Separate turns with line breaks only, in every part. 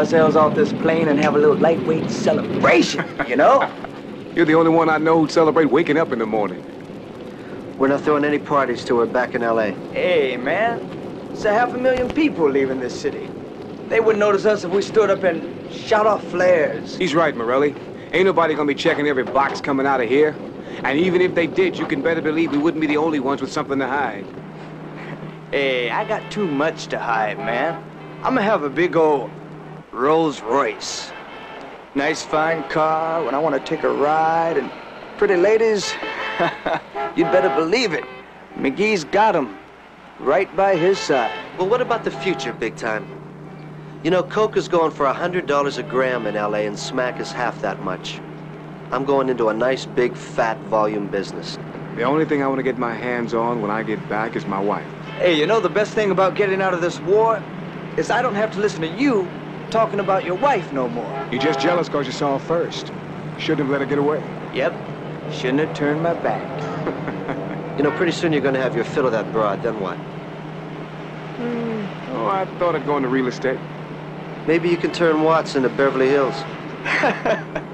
ourselves off this plane and have a little lightweight celebration, you know?
You're the only one I know who'd celebrate waking up in the morning.
We're not throwing any parties till we're back in L.A.
Hey, man. It's a half a million people leaving this city. They wouldn't notice us if we stood up and shot off flares.
He's right, Morelli. Ain't nobody gonna be checking every box coming out of here. And even if they did, you can better believe we wouldn't be the only ones with something to hide.
Hey, I got too much to hide, man. I'm gonna have a big old Rolls Royce. Nice fine car when I want to take a ride and pretty ladies, you'd better believe it. McGee's got 'em right by his side.
Well, what about the future, big time? You know, Coke is going for a $100 a gram in L.A. and smack is half that much. I'm going into a nice, big, fat volume business.
The only thing I want to get my hands on when I get back is my wife.
Hey, you know the best thing about getting out of this war is I don't have to listen to you talking about your wife no more.
You're just jealous because you saw her first. Shouldn't have let her get away.
Yep. Shouldn't have turned my back.
You know, pretty soon you're going to have your fill of that broad. Then what? Hmm.
Oh, I thought of going to real estate.
Maybe you can turn Watts into Beverly Hills.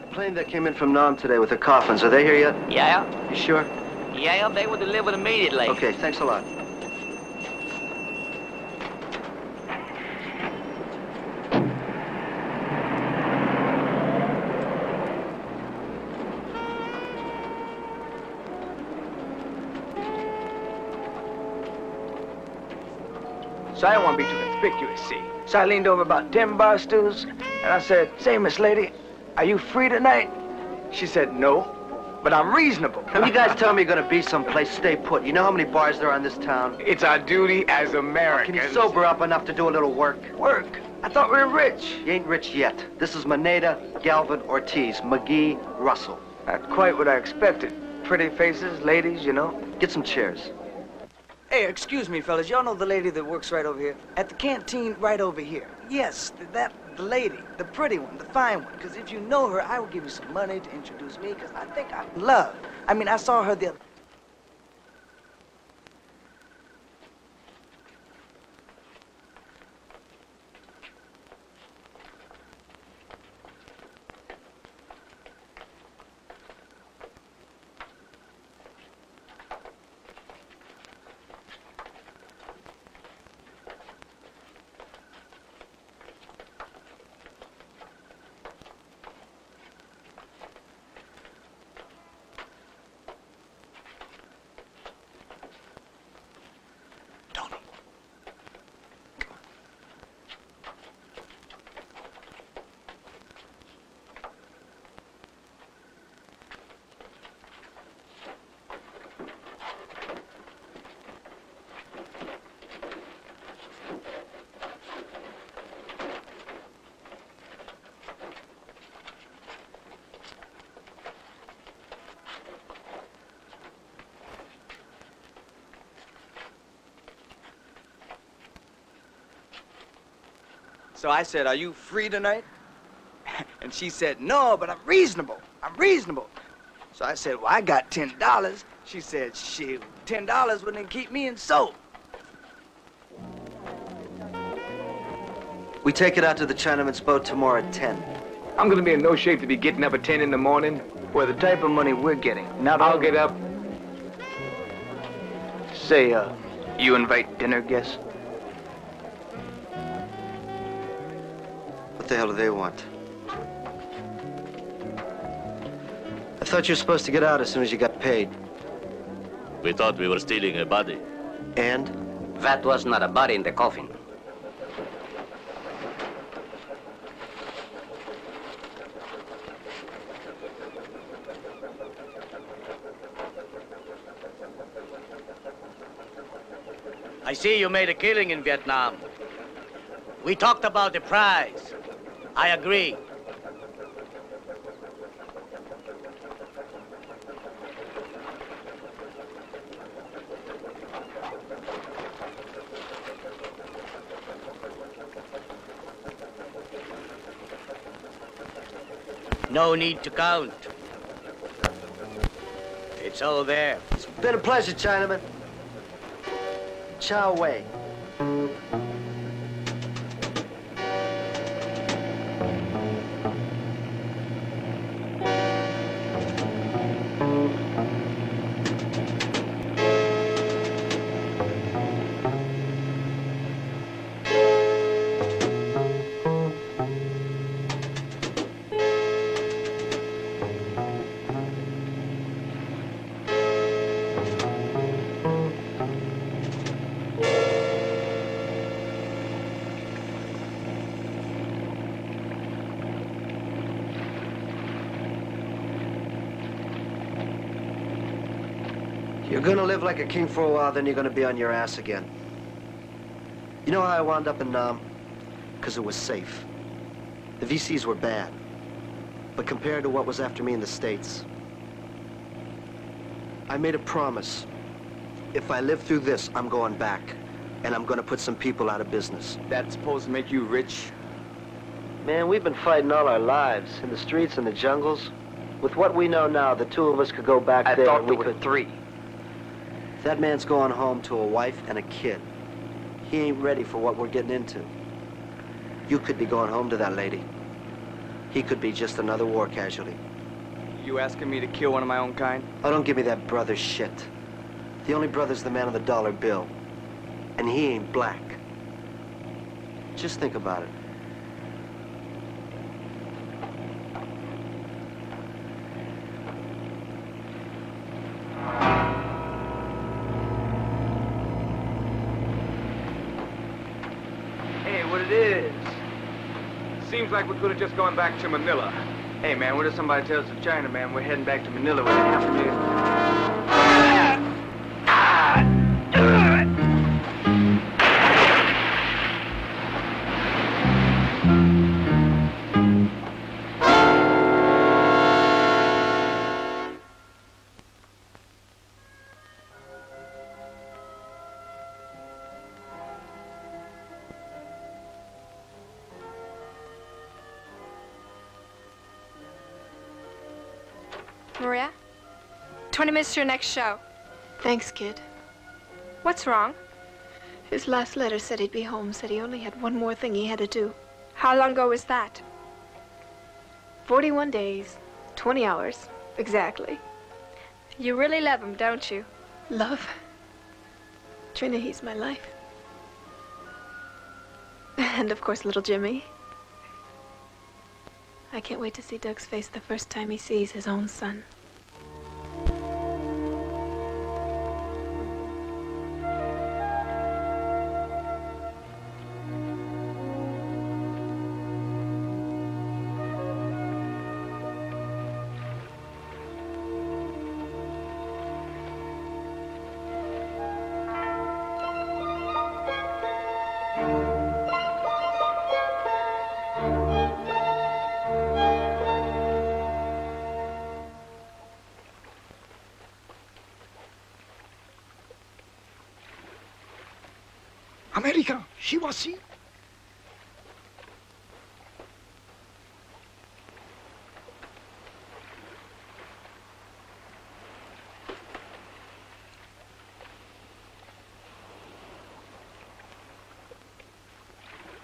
The plane that came in from Nam today with the coffins, are they here yet?
Yeah?
You sure?
Yeah, they were delivered immediately.
Okay, thanks a lot.
So I didn't want to be too conspicuous, see. So I leaned over about 10 bar stools, and I said, say, Miss Lady, are you free tonight? She said, no, but I'm reasonable.
When you guys tell me you're gonna be someplace, stay put. You know how many bars there are in this town?
It's our duty as Americans.
Can you sober up enough to do a little work?
Work? I thought we were rich.
You ain't rich yet. This is Maneda, Galvin, Ortiz, McGee, Russell.
Not quite what I expected. Pretty faces, ladies, you know.
Get some chairs.
Hey, excuse me, fellas. Y'all know the lady that works right over here? At the canteen right over here. Yes, th- that, the lady. The pretty one, the fine one. Because if you know her, I will give you some money to introduce me, because I think I'm love. I mean, I saw her the other... So I said, are you free tonight? And she said, no, but I'm reasonable. I'm reasonable. So I said, well, I got $10. She said, shoot, $10 wouldn't keep me in soap.
We take it out to the Chinaman's boat tomorrow at 10.
I'm gonna be in no shape to be getting up at 10 in the morning.
For the type of money we're getting. Not
I'll
only-
get up.
Say, uh, you invite dinner guests?
Hell do they want? I thought you were supposed to get out as soon as you got paid.
We thought we were stealing a body.
And?
That was not a body in the coffin. I see you made a killing in Vietnam. We talked about the prize. I agree. No need to count. It's all there.
It's been a pleasure, Chinaman. Chow Wei. Gonna live like a king for a while, then you're gonna be on your ass again. You know how I wound up in Nam? Because it was safe. The VCs were bad. But compared to what was after me in the States, I made a promise. If I live through this, I'm going back. And I'm gonna put some people out of business.
That's supposed to make you rich?
Man, we've been fighting all our lives, in the streets and the jungles. With what we know now, the two of us could go back
I
there
thought we
we
were
could...
three.
That man's going home to a wife and a kid. He ain't ready for what we're getting into. You could be going home to that lady. He could be just another war casualty.
You asking me to kill one of my own kind?
Oh, don't give me that brother shit. The only brother's the man of the dollar bill. And he ain't black. Just think about it.
Hey, what it is? Seems like we could have just gone back to Manila.
Hey, man, what if somebody tells the China man we're heading back to Manila with half a million?
20 minutes to miss your next show.
Thanks, kid.
What's wrong?
His last letter said he'd be home, said he only had one more thing he had to do.
How long ago was that?
41 days, 20 hours, exactly.
You really love him, don't you?
Love. Trina, he's my life. And of course, little Jimmy. I can't wait to see Doug's face the first time he sees his own son.
America,
she was she.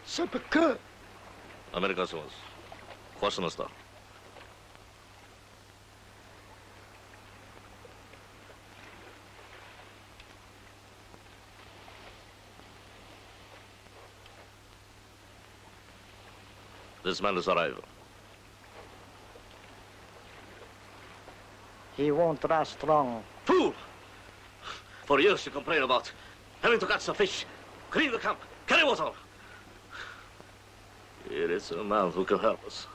Sapıkı. Amerikan soğuz. This man's arrival.
He won't last long.
Fool! For years you complain about having to catch the fish, clean the camp, carry water. Here is a man who can help us.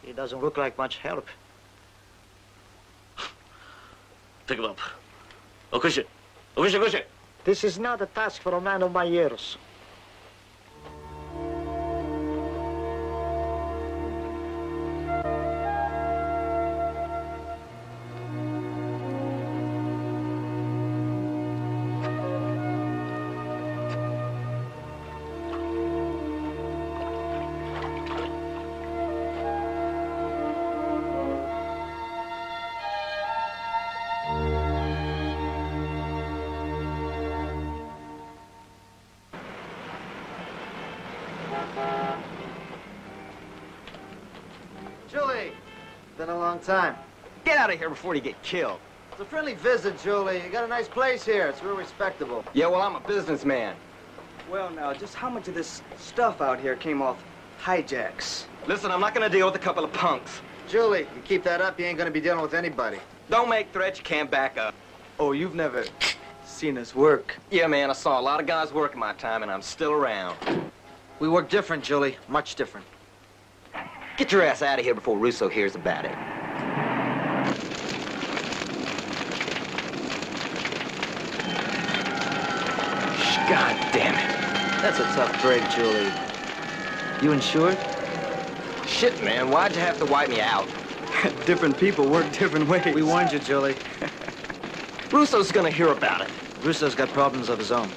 He doesn't look like much help.
Pick him up. Okushi. Okushi, Okushi.
This is not a task for a man of my years.
Get out of before you get killed.
It's a friendly visit, Julie. You got a nice place here. It's real respectable.
Yeah, well, I'm a businessman. Well, now, just how much of this stuff out here came off hijacks? Listen, I'm not gonna deal with a couple of punks.
Julie, you keep that up, you ain't gonna be dealing with anybody.
Don't make threats you can't back up.
Oh, you've never seen us work.
Yeah, man, I saw a lot of guys work in my time, and I'm still around.
We work different, Julie. Much different.
Get your ass out of here before Russo hears about it. God damn it.
That's a tough break, Julie. You insured?
Shit, man, why'd you have to wipe me out?
different people work different ways.
We warned you, Julie.
Russo's gonna hear about it.
Russo's got problems of his own.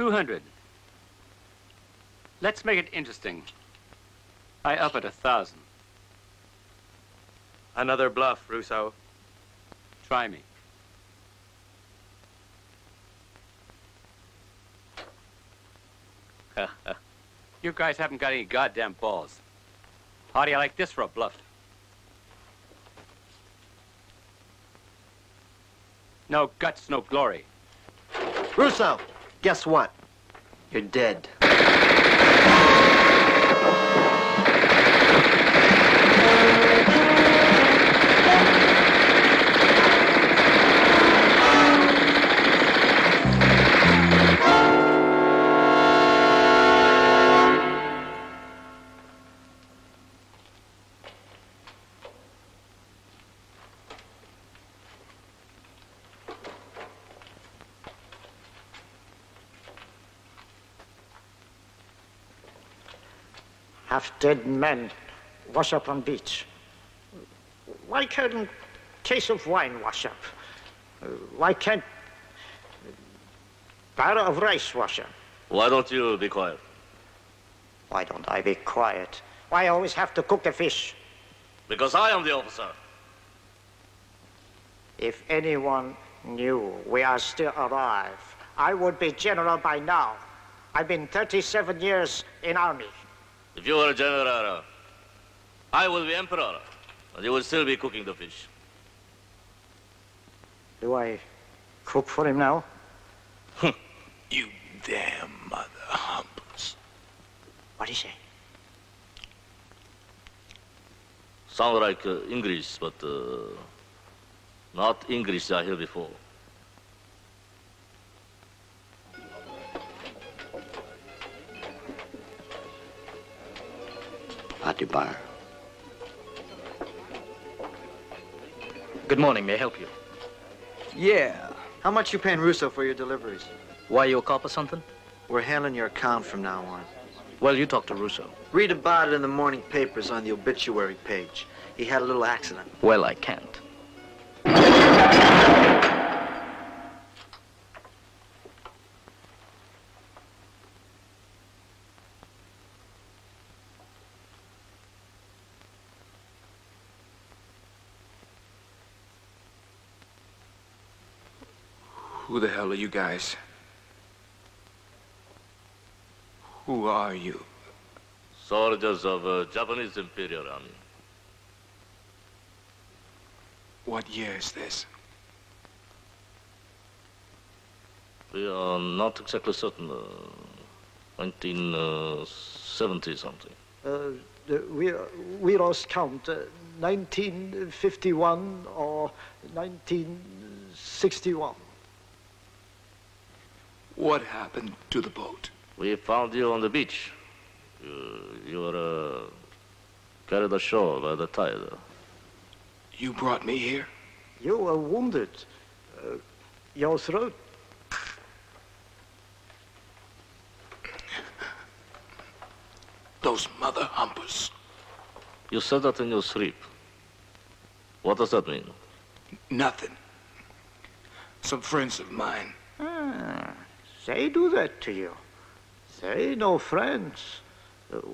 200. Let's make it interesting. I up at a thousand.
Another bluff, Russo.
Try me. you guys haven't got any goddamn balls. How do you like this for a bluff? No guts, no glory.
Russo, guess what? You're dead.
Dead men wash up on beach. Why can't case of wine wash up? Why can't barrel of rice wash up?
Why don't you be quiet?
Why don't I be quiet? Why always have to cook the fish?
Because I am the officer.
If anyone knew we are still alive, I would be general by now. I've been 37 years in army.
If you were a general, I will be emperor, and you will still be cooking the fish.
Do I cook for him now?
You damn mother humps.
What do you say?
Sound like uh, English, but uh, not English I heard before.
Atibar.
Good morning. May I help you?
Yeah. How much you paying Russo for your deliveries?
Why, you a cop or something?
We're handling your account from now on.
Well, you talk to Russo.
Read about it in the morning papers on the obituary page. He had a little accident.
Well, I can't.
Who the hell are you guys? Who are you?
Soldiers of uh, Japanese Imperial Army.
What year is this?
We are not exactly certain. Uh, 1970 something.
Uh, we, we lost count. Uh, 1951 or 1961.
What happened to the boat?
We found you on the beach. You, you were uh, carried ashore by the tide.
You brought me here?
You were wounded. Uh, your throat.
Those mother humpers.
You said that in your sleep. What does that mean?
Nothing. Some friends of mine.
Ah, they do that to you. They no friends.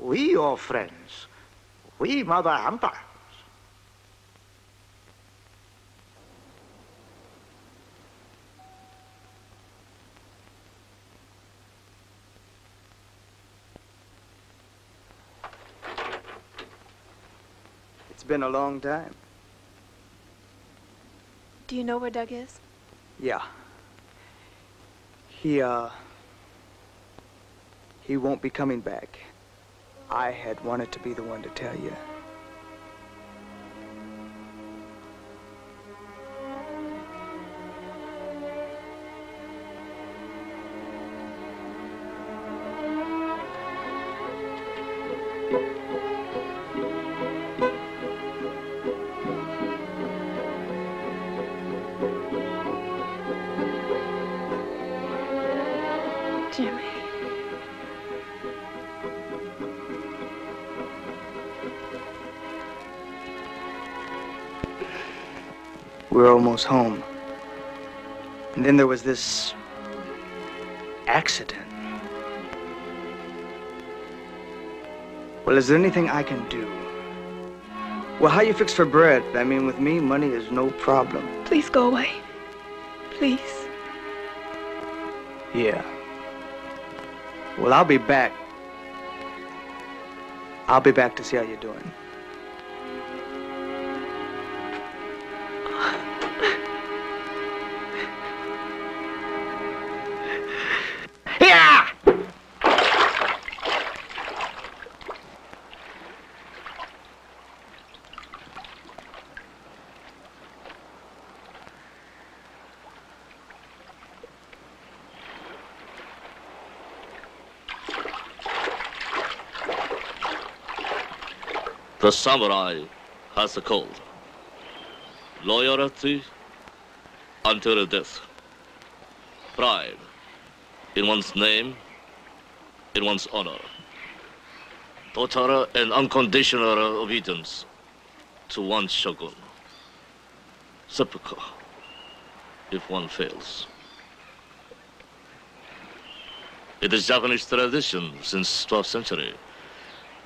We your friends. We Mother Hamper.
It's been a long time.
Do you know where Doug is?
Yeah. He, uh... He won't be coming back. I had wanted to be the one to tell you. Almost home. And then there was this accident. Well, is there anything I can do? Well, how you fix for bread? I mean, with me, money is no problem.
Please go away. Please.
Yeah. Well, I'll be back. I'll be back to see how you're doing.
The samurai has a code. Loyalty until death. Pride in one's name, in one's honor. Total and unconditional obedience to one shogun. Seppuku, if one fails. It is Japanese tradition since 12th century.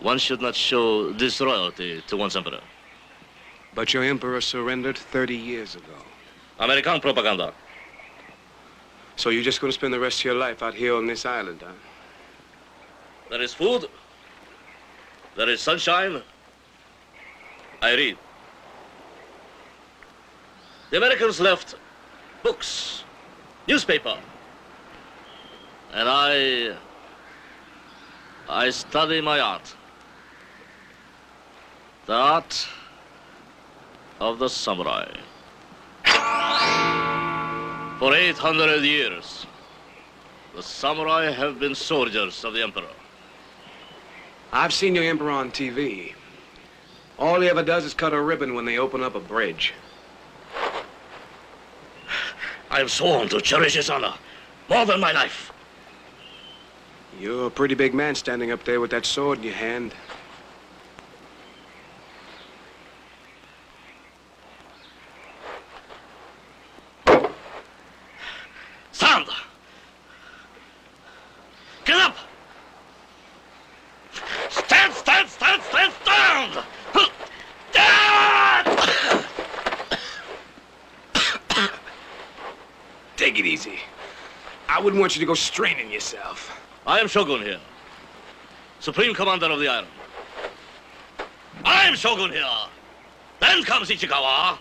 One should not show disloyalty to one's emperor.
But your emperor surrendered 30 years ago.
American propaganda.
So you're just going to spend the rest of your life out here on this island, huh?
There is food. There is sunshine. I read. The Americans left books, newspaper. And I... I study my art. The art of the samurai. For 800 years, the samurai have been soldiers of the emperor.
I've seen your emperor on TV. All he ever does is cut a ribbon when they open up a bridge.
I have sworn to cherish his honor more than my life.
You're a pretty big man standing up there with that sword in your hand.
Stand! Get up! Stand, stand, stand, stand, stand!
Take it easy. I wouldn't want you to go straining yourself.
I am Shogun here. Supreme Commander of the island. I am Shogun here. Then comes Ichikawa.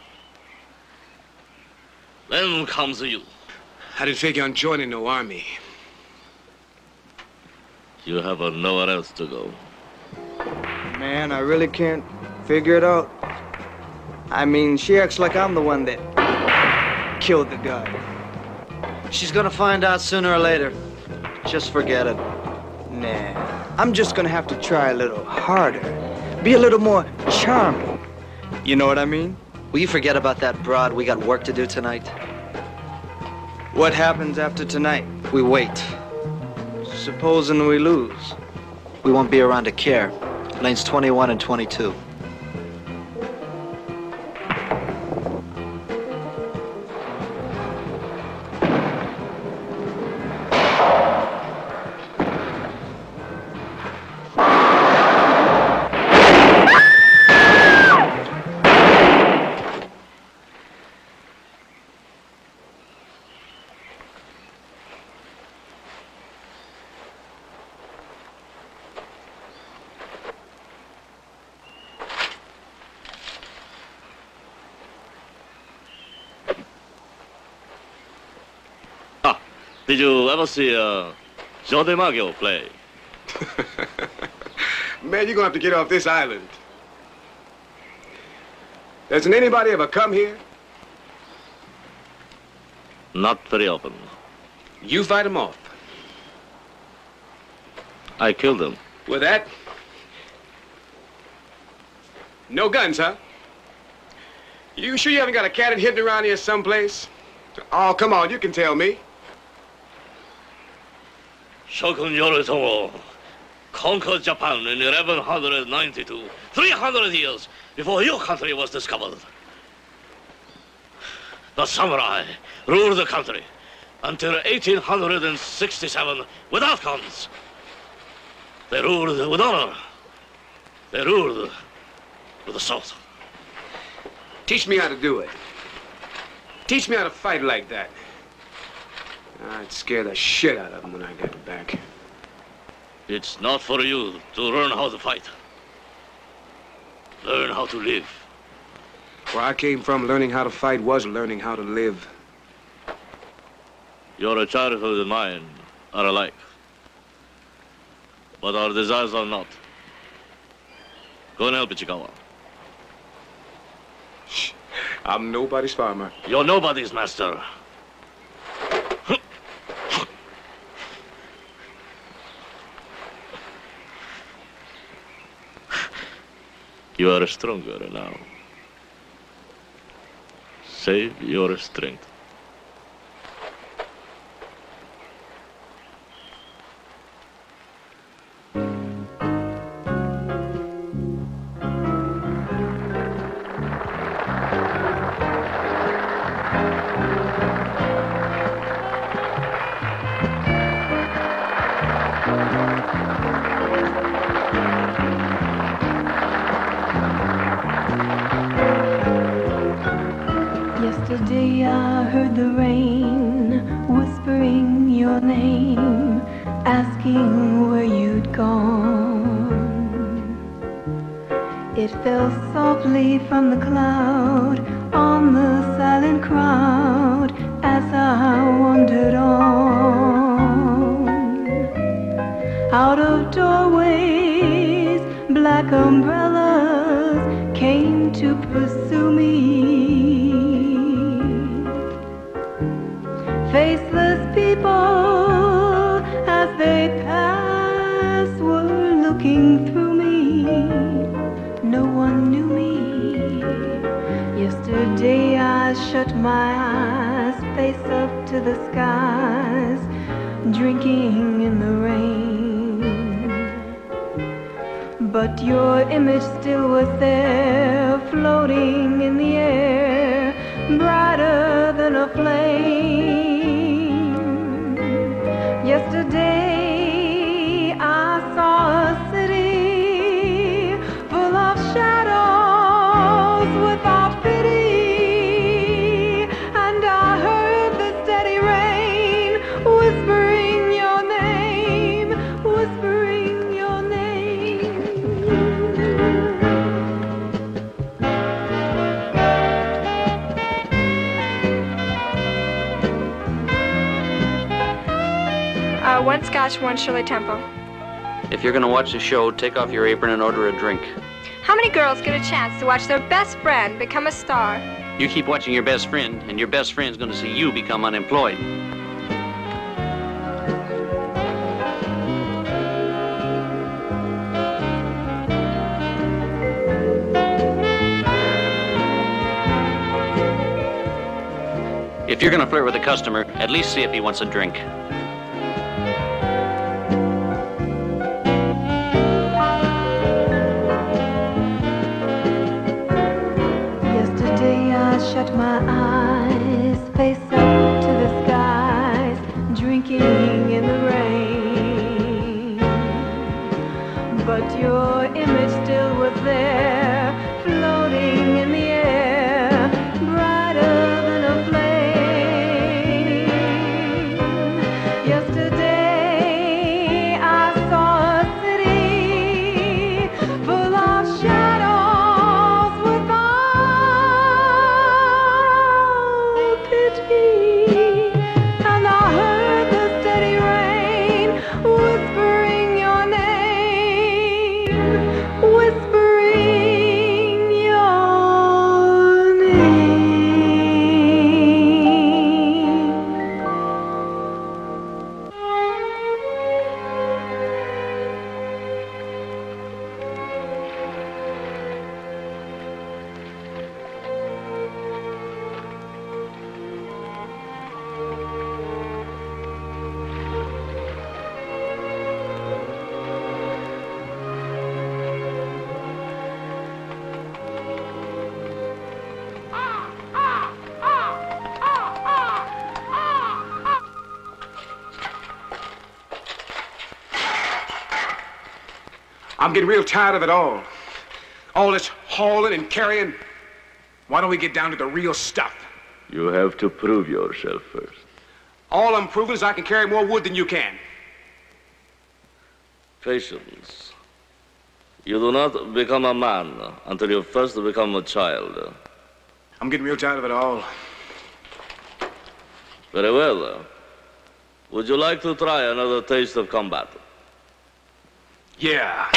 Then comes you.
I didn't figure on joining no army.
You have nowhere else to go.
Man, Man, I really can't figure it out. I mean, she acts like I'm the one that killed the guy.
She's gonna find out sooner or later. Just forget it.
Nah, I'm just gonna have to try a little harder. Be a little more charming. You know what I mean?
Will you forget about that broad? We got work to do tonight.
What happens after tonight?
We wait.
Supposing we lose.
We won't be around to care. Lanes 21 and 22.
Did you ever see uh, Joe DiMaggio play?
Man, you're gonna have to get off this island. Doesn't anybody ever come here?
Not very often.
You fight them off.
I killed them.
With that? No guns, huh? You sure you haven't got a cannon hidden around here someplace? Oh, come on, you can tell me.
Shogun Yoritomo conquered Japan in 1192, 300 years before your country was discovered. The samurai ruled the country until 1867 without guns. They ruled with honor. They ruled with the sword.
Teach me how to do it. Teach me how to fight like that. I'd scare the shit out of them when I got back.
It's not for you to learn how to fight. Learn how to live.
Where I came from, learning how to fight was learning how to live.
Your childhood and mine are alike. But our desires are not. Go and help Ichikawa.
Shh, I'm nobody's farmer.
You're nobody's master. You are stronger now. Save your strength.
One
scotch, one Shirley Temple.
If you're gonna watch the show, take off your apron and order a drink.
How many girls get a chance to watch their best friend become a star?
You keep watching your best friend, and your best friend's gonna see you become unemployed. If you're gonna flirt with a customer, at least see if he wants a drink.
Shut my eyes,
getting real tired of it all. All this hauling and carrying. Why don't we get down to the real stuff?
You have to prove yourself first.
All I'm proving is I can carry more wood than you can.
Patience. You do not become a man until you first become a child.
I'm getting real tired of it all.
Very well. Would you like to try another taste of combat?
Yeah.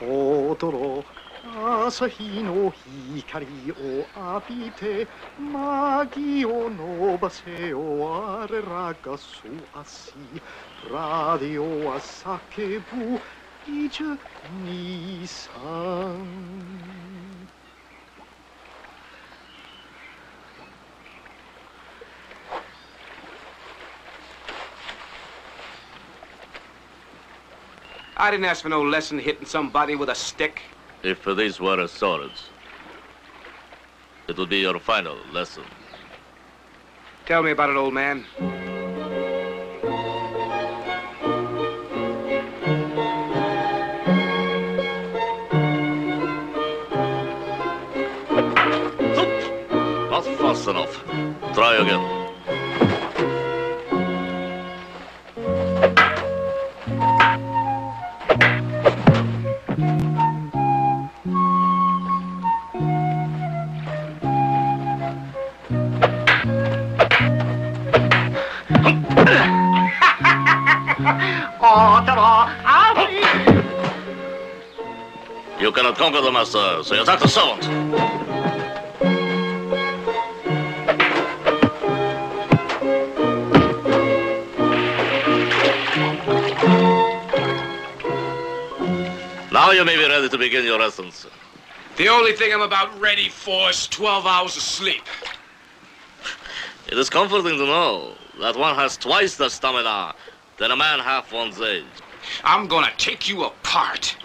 踊朝日の光を浴びて麦を伸ばせよ我らが素足。ラディオは叫ぶ。123
I didn't ask for no lesson hitting somebody with a stick.
If these were swords, it would be your final lesson.
Tell me about it, old man.
Not fast enough. Try again. Conquer the master, so you attack the servant. Now you may be ready to begin your lessons.
The only thing I'm about ready for is 12 hours of sleep.
It is comforting to know that one has twice the stamina than a man half one's age.
I'm gonna take you apart.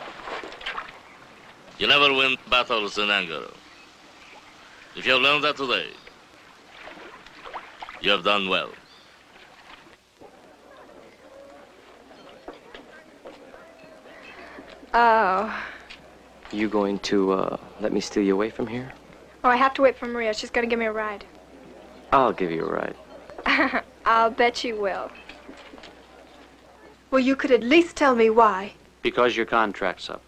You never win battles in anger. If you have learned that today, you have done well.
Oh.
You going to uh, let me steal you away from here?
Oh, I have to wait for Maria. She's gonna give me a ride.
I'll give you a ride.
I'll bet you will.
Well, you could at least tell me why.
Because your contract's up.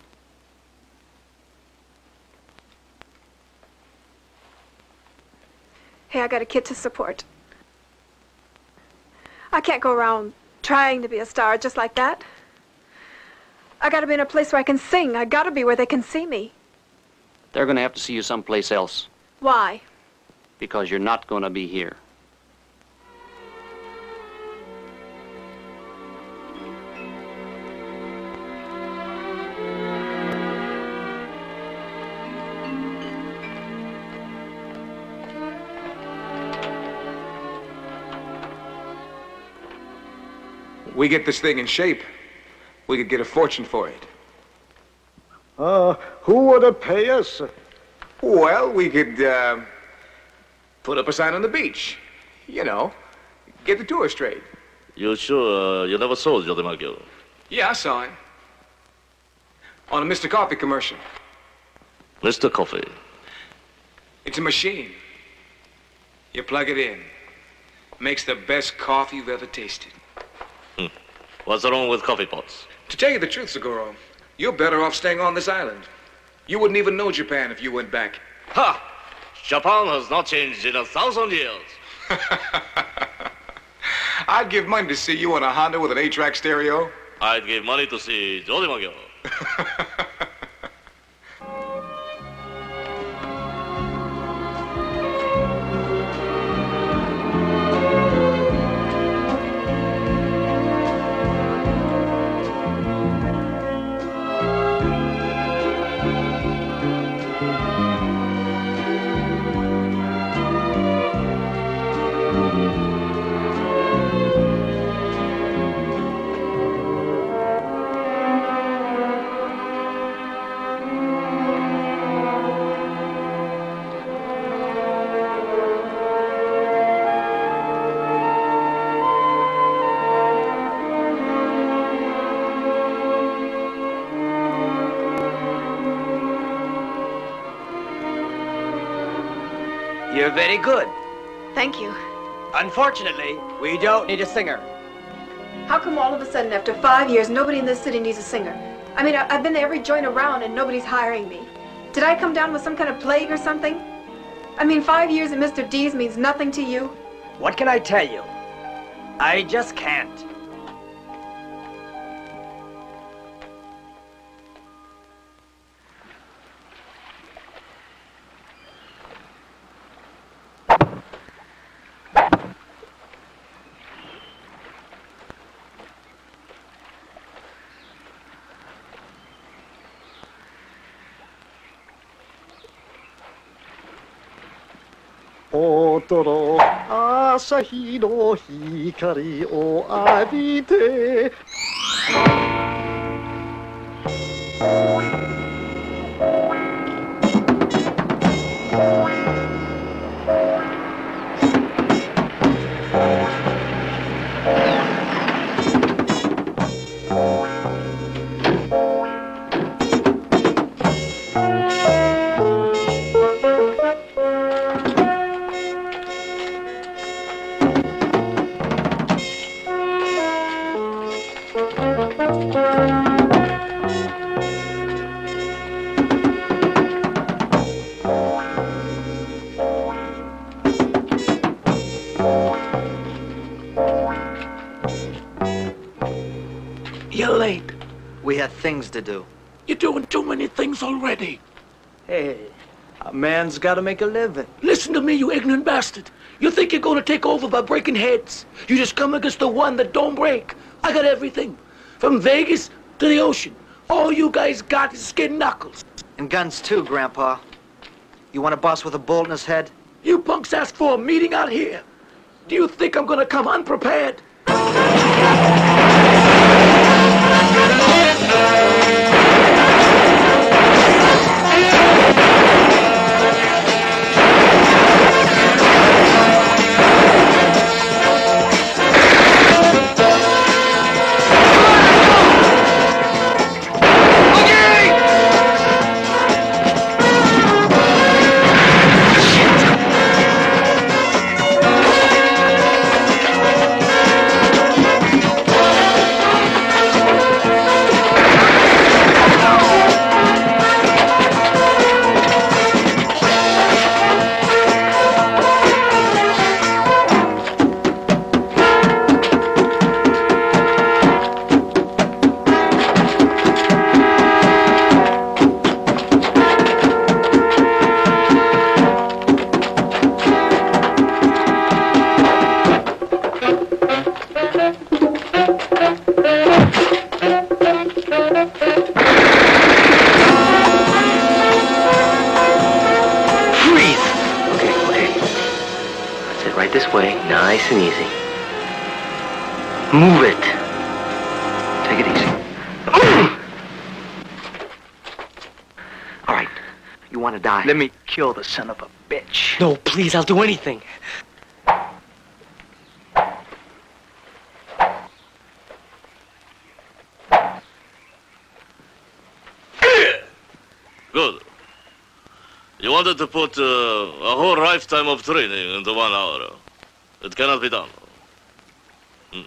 Hey, I got a kid to support. I can't go around
trying to be a star just like that. I gotta be in a place where I can sing. I gotta be where they can see me.
They're going to have to see you someplace else
Why?
because you're not going to be here.
We get this thing in shape. We could get a fortune for it.
Uh, who would have pay us?
Well, we could uh, put up a sign on the beach. You know, get the tour straight.
You sure uh, you never saw Joe DiMaggio?
Yeah, I saw him. On a Mr. Coffee commercial.
Mr. Coffee.
It's a machine. You plug it in. Makes the best coffee you've ever tasted.
What's wrong with coffee pots?
To tell you the truth, Seguro, you're better off staying on this island. You wouldn't even know Japan if you went back.
Ha! Japan has not changed in a thousand years.
I'd give money to see you on a Honda with an eight-track stereo.
I'd give money to see Joe DiMaggio.
very good.
Thank you.
Unfortunately, we don't need a singer.
How come all of a sudden, after five years, nobody in this city needs a singer? I mean, I've been to every joint around and nobody's hiring me. Did I come down with some kind of plague or something? I mean, five years at Mr. D's means nothing to you?
What can I tell you? I just can't.
トの朝日の光を浴びて。
Got to make a living.
Listen to me, you ignorant bastard. You think you're gonna take over by breaking heads? You just come against the one that don't break. I got everything. From Vegas to the ocean. All you guys got is skin knuckles.
And guns too, Grandpa. You want a boss with a bullet in his head?
You punks asked for a meeting out here. Do you think I'm gonna come unprepared?
Son of a bitch.
No, please, I'll do anything.
Good. You wanted to put uh, a whole lifetime of training into one hour. It cannot be done. Hmm.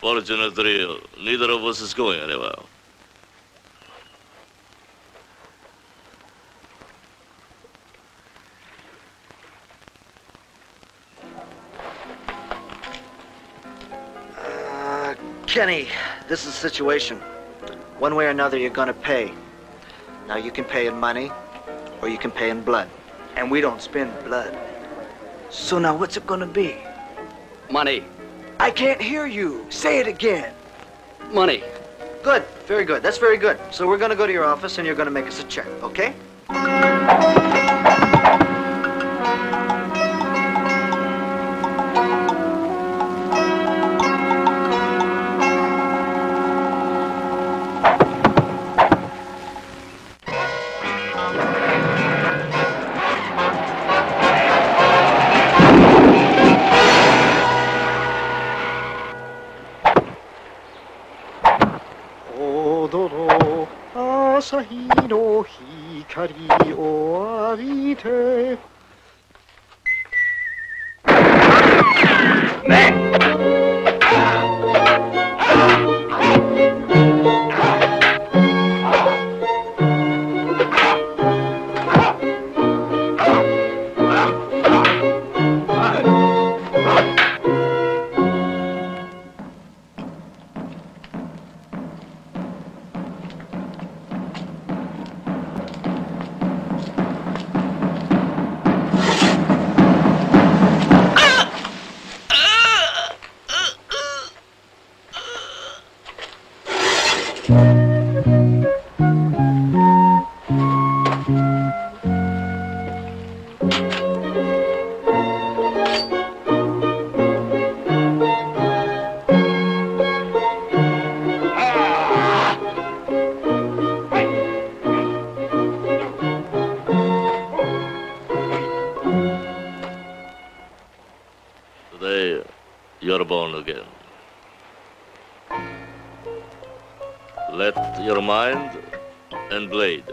Fortunately, neither of us is going anywhere.
Kenny, this is the situation. One way or another, you're gonna pay. Now, you can pay in money, or you can pay in blood.
And we don't spend blood. So now what's it gonna be?
Money.
I can't hear you. Say it again.
Money.
Good, very good. That's very good. So we're gonna go to your office, and you're gonna make us a check, okay? "
again. Let your mind and blade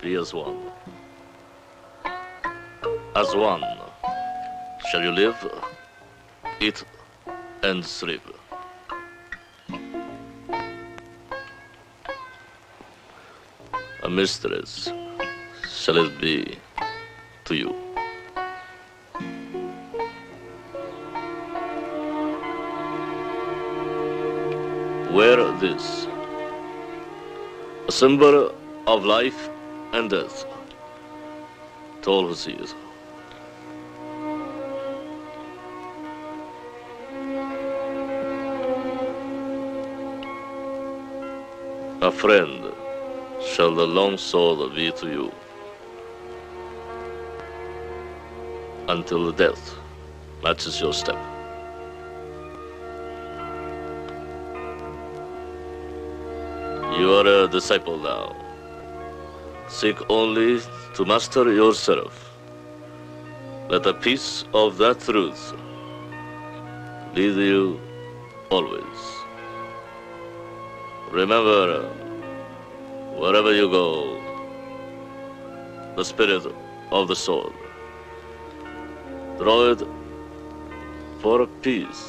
be as one. As one shall you live, eat, and sleep. A mistress shall it be to you. Wear this. A symbol of life and death. To all who see it. A friend shall the long sword be to you. Until death matches your step. You are a disciple now. Seek only to master yourself. Let the peace of that truth lead you always. Remember, wherever you go, the spirit of the sword. Draw it for peace,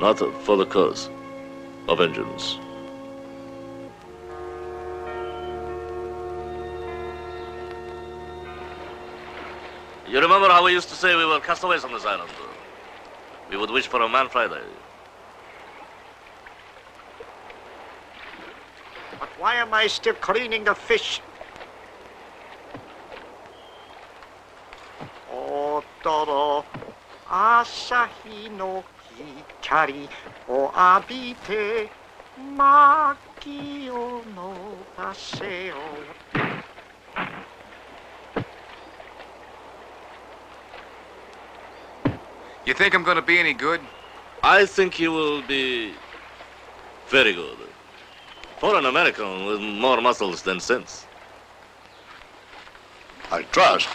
not for the curse of vengeance. we used to say we were castaways on this island. We would wish for a man Friday.
But why am I still cleaning the fish? Otoro, asahi no hikari o abite, maki o no paseo.
You think I'm gonna be any good?
I think you will be very good. For an American with more muscles than sense.
I trust.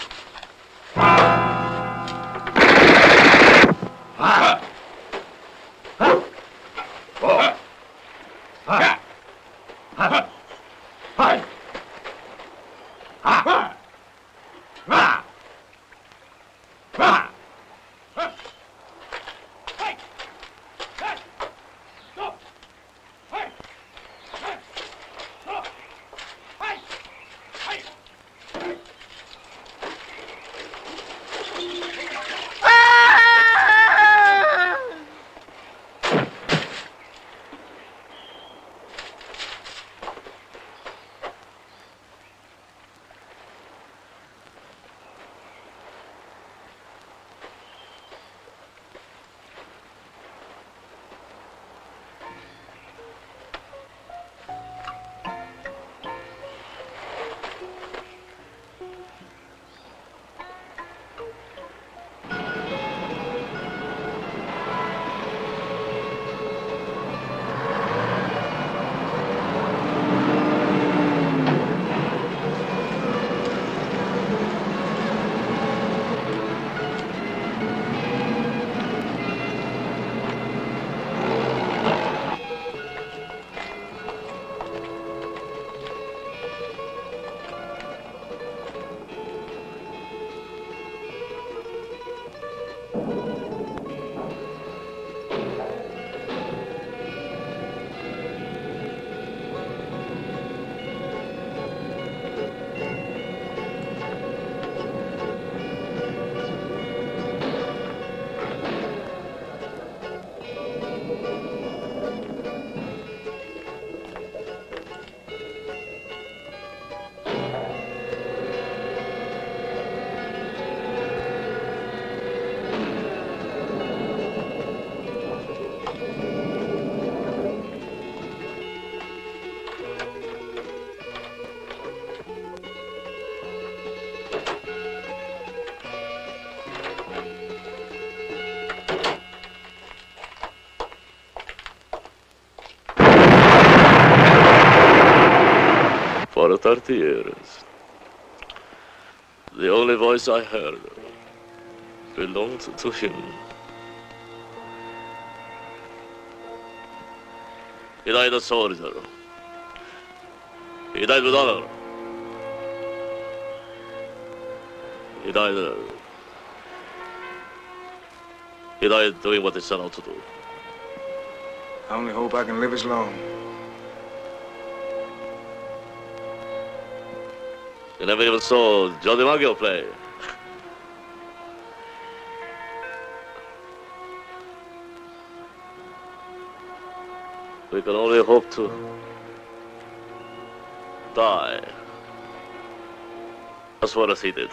30 years, the only voice I heard belonged to him. He died a soldier. He died with honor. He died. Uh, he died doing what he set out to do.
I only hope I can live as long.
You never even saw Joe DiMaggio play. We can only hope to die as well as he did.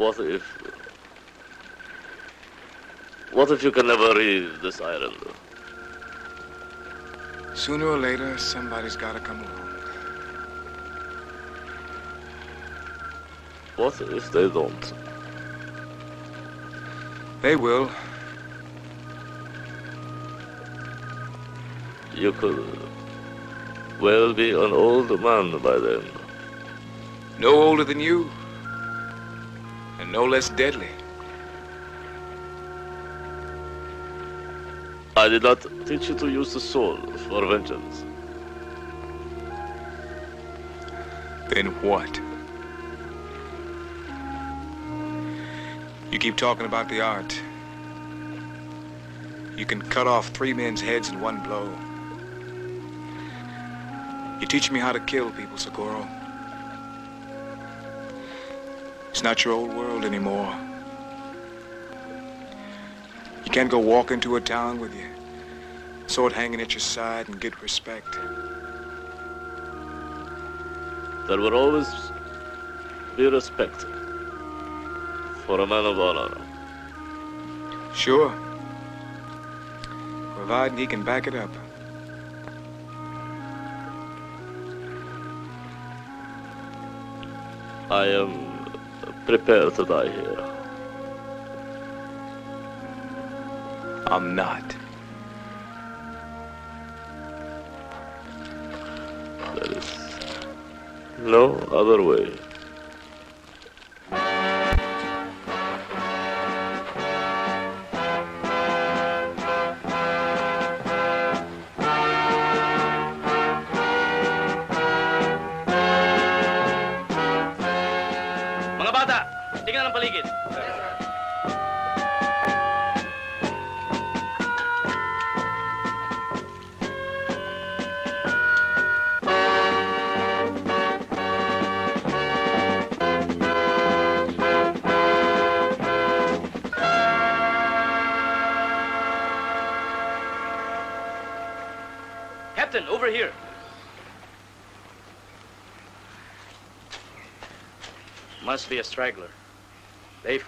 What if... What if you can never leave this island?
Sooner or later, somebody's gotta come along.
What if they don't?
They will.
You could well be an old man by then.
No older than you. No less deadly.
I did not teach you to use the sword for vengeance.
Then what? You keep talking about the art. You can cut off three men's heads in one blow. You teach me how to kill people, Socorro. It's not your old world anymore. You can't go walk into a town with your sword hanging at your side and get respect.
There will always be respect for a man of honor.
Sure. Providing he can back it up.
I am prepared to die here.
I'm not.
There is no other way.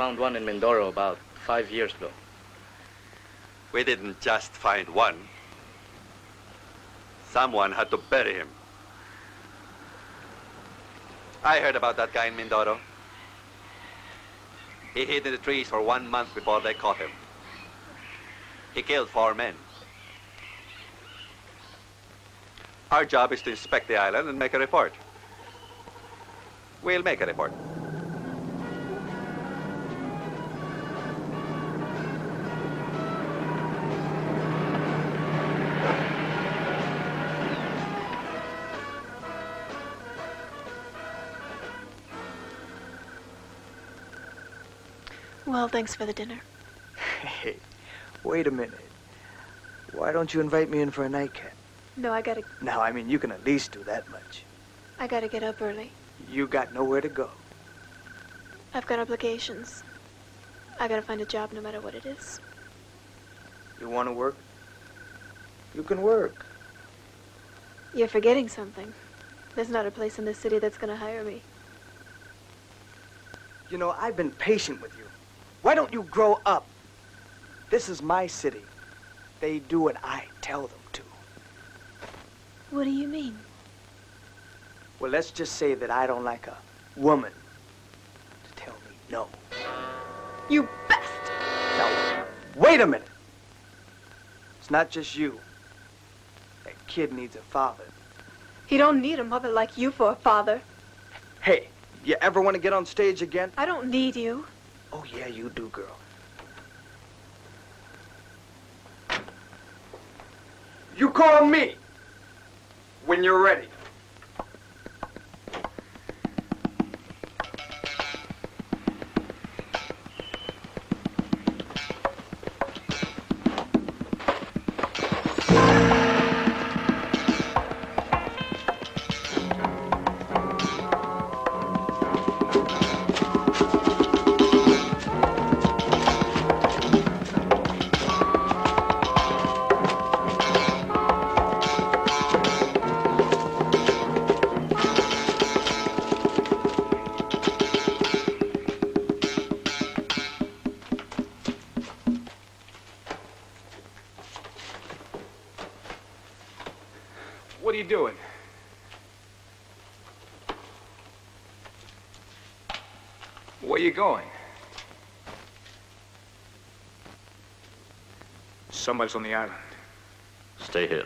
Found one in Mindoro about five years ago.
We didn't just find one. Someone had to bury him. I heard about that guy in Mindoro. He hid in the trees for one month before they caught him. He killed four men. Our job is to inspect the island and make a report. We'll make a report.
Well, thanks for the dinner.
Hey, wait a minute. Why don't you invite me in for a nightcap?
No, I gotta,
Now, I mean, you can at least do that much.
I gotta get up early.
You got nowhere to go.
I've got obligations. I gotta find a job no matter what it is.
You want to work? You can work.
You're forgetting something. There's not a place in this city that's gonna hire me.
You know, I've been patient with you. Why don't you grow up? This is my city. They do what I tell them to.
What do you mean?
Well, let's just say that I don't like a woman to tell me no.
You best!
Now, wait a minute. It's not just you. That kid needs a father.
He don't need a mother like you for a father.
Hey, you ever want to get on stage again?
I don't need you.
Oh, yeah, you do, girl. You call me when you're ready.
You going? Somebody's on the island.
Stay here.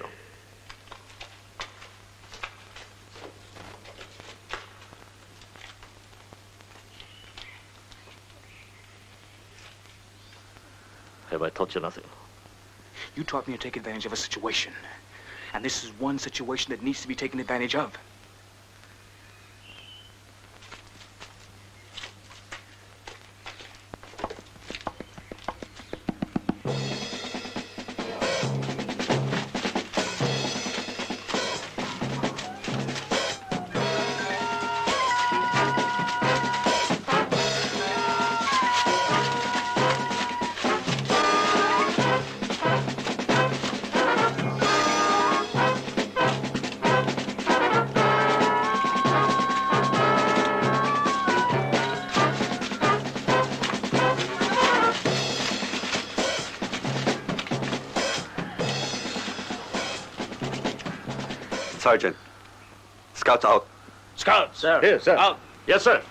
Have I taught you nothing?
You taught me to take advantage of a situation. And this is one situation that needs to be taken advantage of.
Sergeant, scouts out.
Scouts, sir. Here, sir. Out. Yes, sir.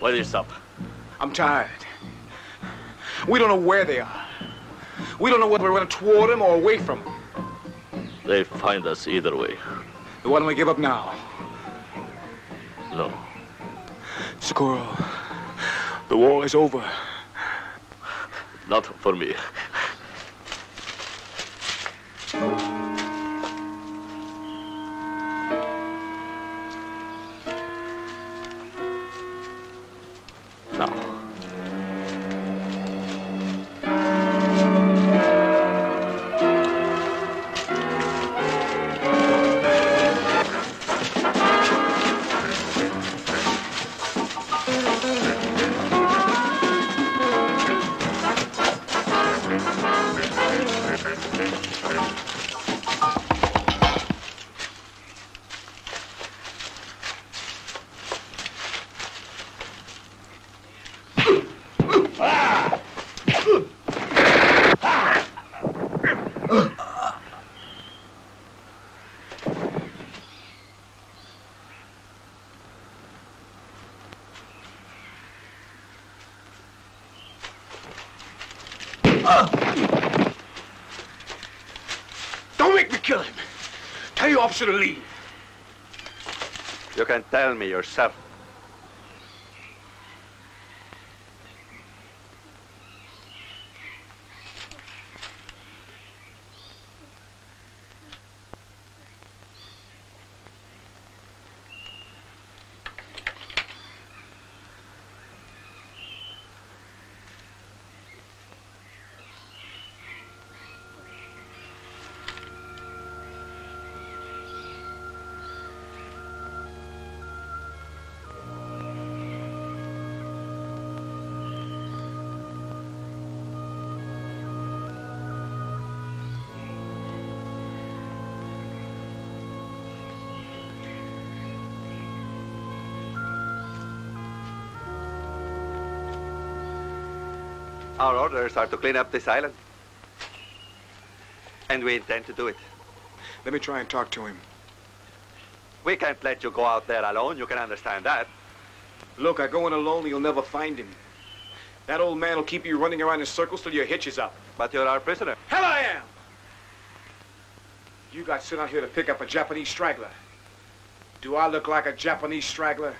Why do you stop?
I'm tired. We don't know where they are. We don't know whether we're running toward them or away from them.
They find us either way.
Why don't we give up now?
No.
Socorro, the war is over.
Not for me.
To leave.
You can tell me yourself. Orders are to clean up this island. And we intend to do it.
Let me try and talk to him.
We can't let you go out there alone. You can understand that.
Look, I go in alone, you'll never find him. That old man will keep you running around in circles till your hitch is up.
But you're our prisoner.
Hell I am! You got sent out here to pick up a Japanese straggler. Do I look like a Japanese straggler?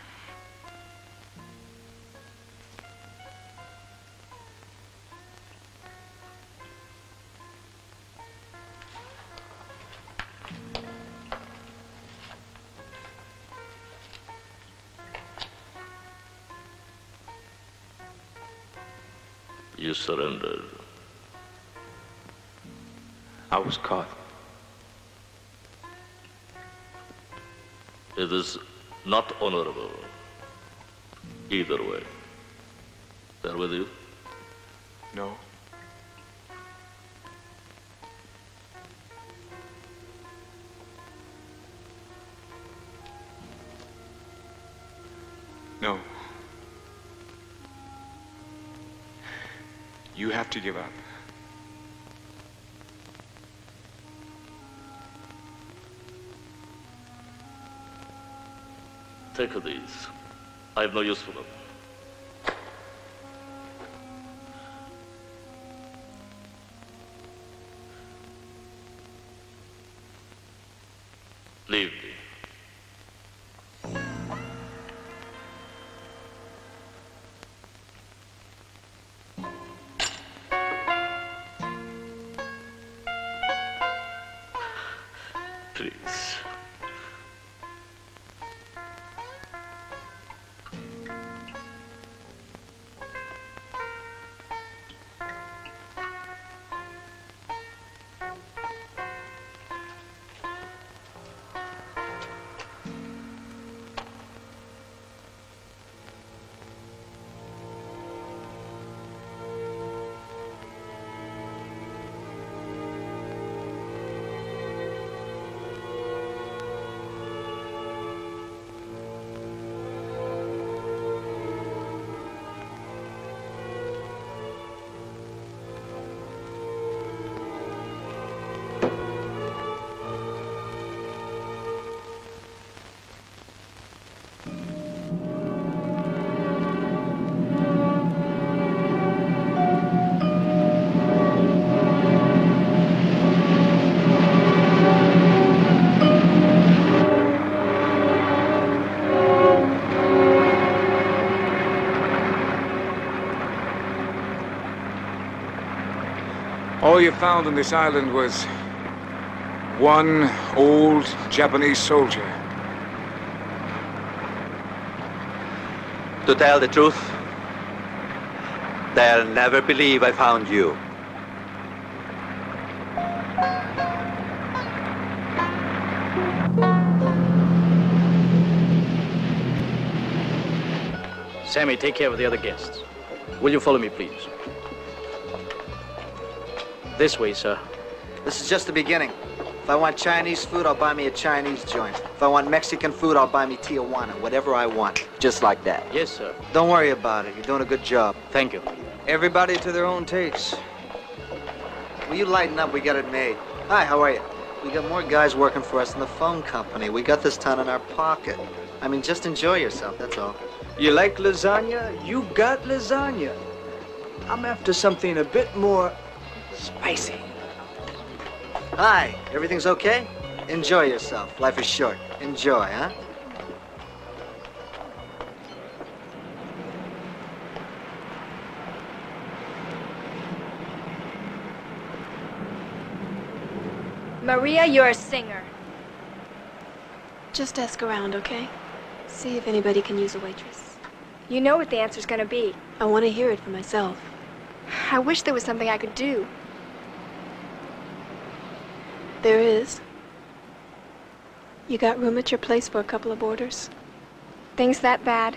You surrendered.
I was caught.
It is not honorable. Either way. They're with you?
To give up.
Take these. I have no use for them.
All you found on this island was one old Japanese soldier.
To tell the truth, they'll never believe I found you.
Sammy, take care of the other guests. Will you follow me, please? This way, sir.
This is just the beginning. If I want Chinese food, I'll buy me a Chinese joint. If I want Mexican food, I'll buy me Tijuana, whatever I want. Just like that.
Yes, sir.
Don't worry about it. You're doing a good job.
Thank you.
Everybody to their own tastes.
Will you lighten up? We got it made. Hi, how are you? We got more guys working for us in the phone company. We got this town in our pocket. I mean, just enjoy yourself, that's all.
You like lasagna? You got lasagna. I'm after something a bit more spicy.
Hi, everything's okay? Enjoy yourself. Life is short. Enjoy, huh?
Maria, you're a singer.
Just ask around, okay? See if anybody can use a waitress.
You know what the answer's gonna be.
I want to hear it for myself.
I wish there was something I could do.
There is. You got room at your place for a couple of boarders?
Things that bad.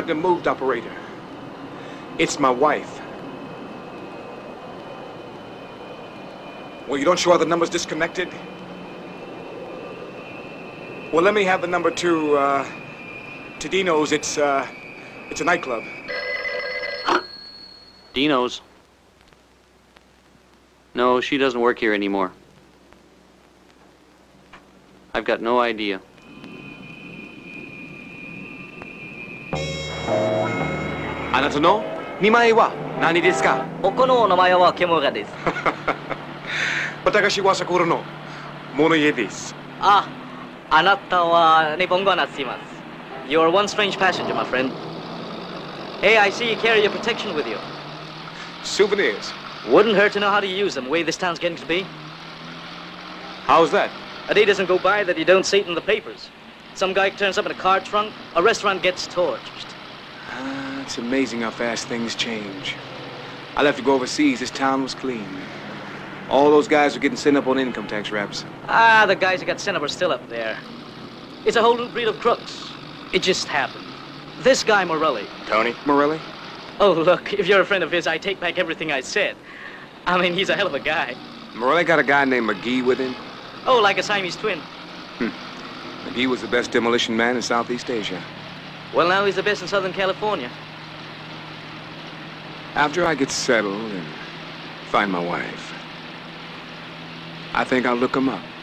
Couldn't have moved, operator. It's my wife. Well, you don't show how the number's disconnected? Well, let me have the number to, uh, to Dino's. It's, uh, it's a nightclub.
Dino's. No, she doesn't work here anymore. I've got no idea.
あなたの見前は何ですか
おこのお名前はケモガです。
私は札幌の物家です。
あ、あなたは日本語話します。You're one strange passenger, my friend. Hey, I see you carry your protection with you.
Souvenirs.
Wouldn't hurt to know how to use them, the way this town's getting to be.
How's that?
A day doesn't go by that you don't see it in the papers. Some guy turns up in a car trunk, a restaurant gets torched.
It's amazing how fast things change. I left to go overseas. This town was clean. All those guys were getting sent up on income tax raps.
Ah, the guys who got sent up are still up there. It's a whole new breed of crooks. It just happened. This guy, Morelli.
Tony Morelli?
Oh, look, if you're a friend of his, I take back everything I said. I mean, he's a hell of a guy.
Morelli got a guy named McGee with him.
Oh, like a Siamese twin. Hmm.
McGee was the best demolition man in Southeast Asia.
Well, now he's the best in Southern California.
After I get settled and find my wife, I think I'll look him up.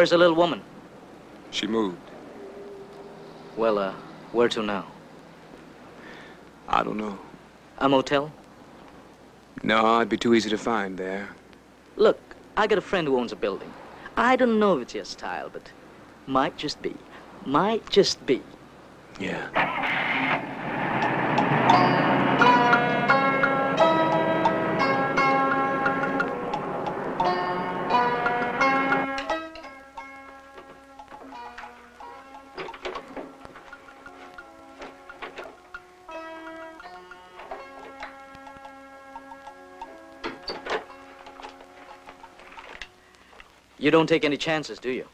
Where's the little woman?
She moved.
Well, uh, where to now?
I don't know.
A motel?
No, it'd be too easy to find there.
Look, I got a friend who owns a building. I don't know if it's your style, but might just be. Might just be.
Yeah.
You don't take any chances, do you?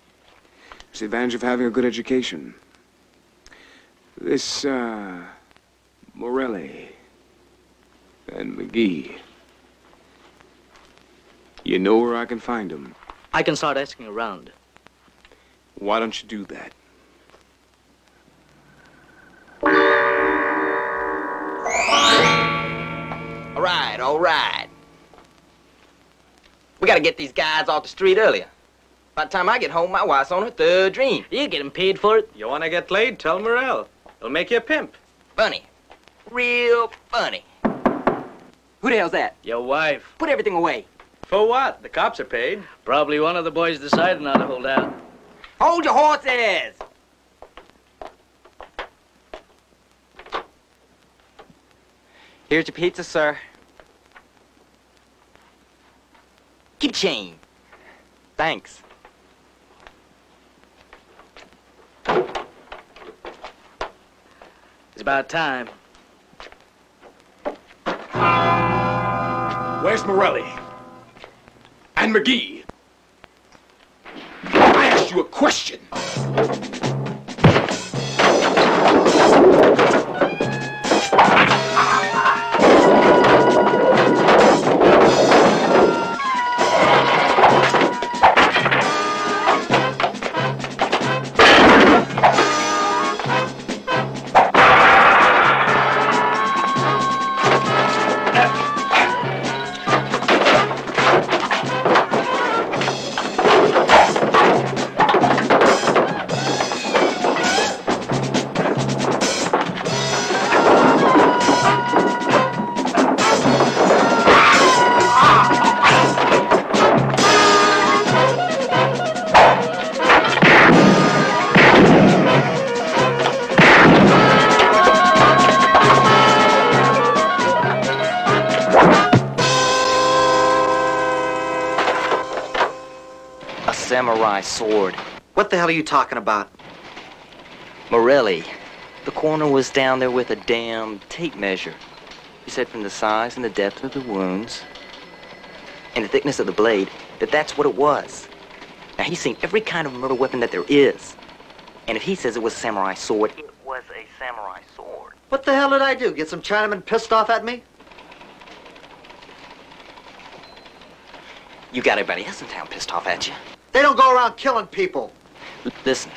It's the advantage of having a good education. This, uh, Morelli and McGee. You know where I can find them.
I can start asking around.
Why don't you do that?
All right, all right. We gotta get these guys off the street earlier. By the time I get home, my wife's on her third dream.
You getting paid for it?
You wanna get played? Tell Morel. He'll make you a pimp.
Funny. Real funny. Who the hell's that?
Your wife.
Put everything away.
For what? The cops are paid.
Probably one of the boys decided not to hold out.
Hold your horses! Here's your pizza, sir. Keep chain. Thanks.
About time.
Where's Morelli? And McGee? I asked you a question.
A samurai sword.
What the hell are you talking about?
Morelli. The coroner was down there with a damn tape measure. He said from the size and the depth of the wounds and the thickness of the blade that that's what it was. Now, he's seen every kind of murder weapon that there is. And if he says it was a samurai sword, it was a samurai sword.
What the hell did I do? Get some Chinamen pissed off at me?
You got everybody else in town pissed off at you.
They don't go around killing people.
Listen,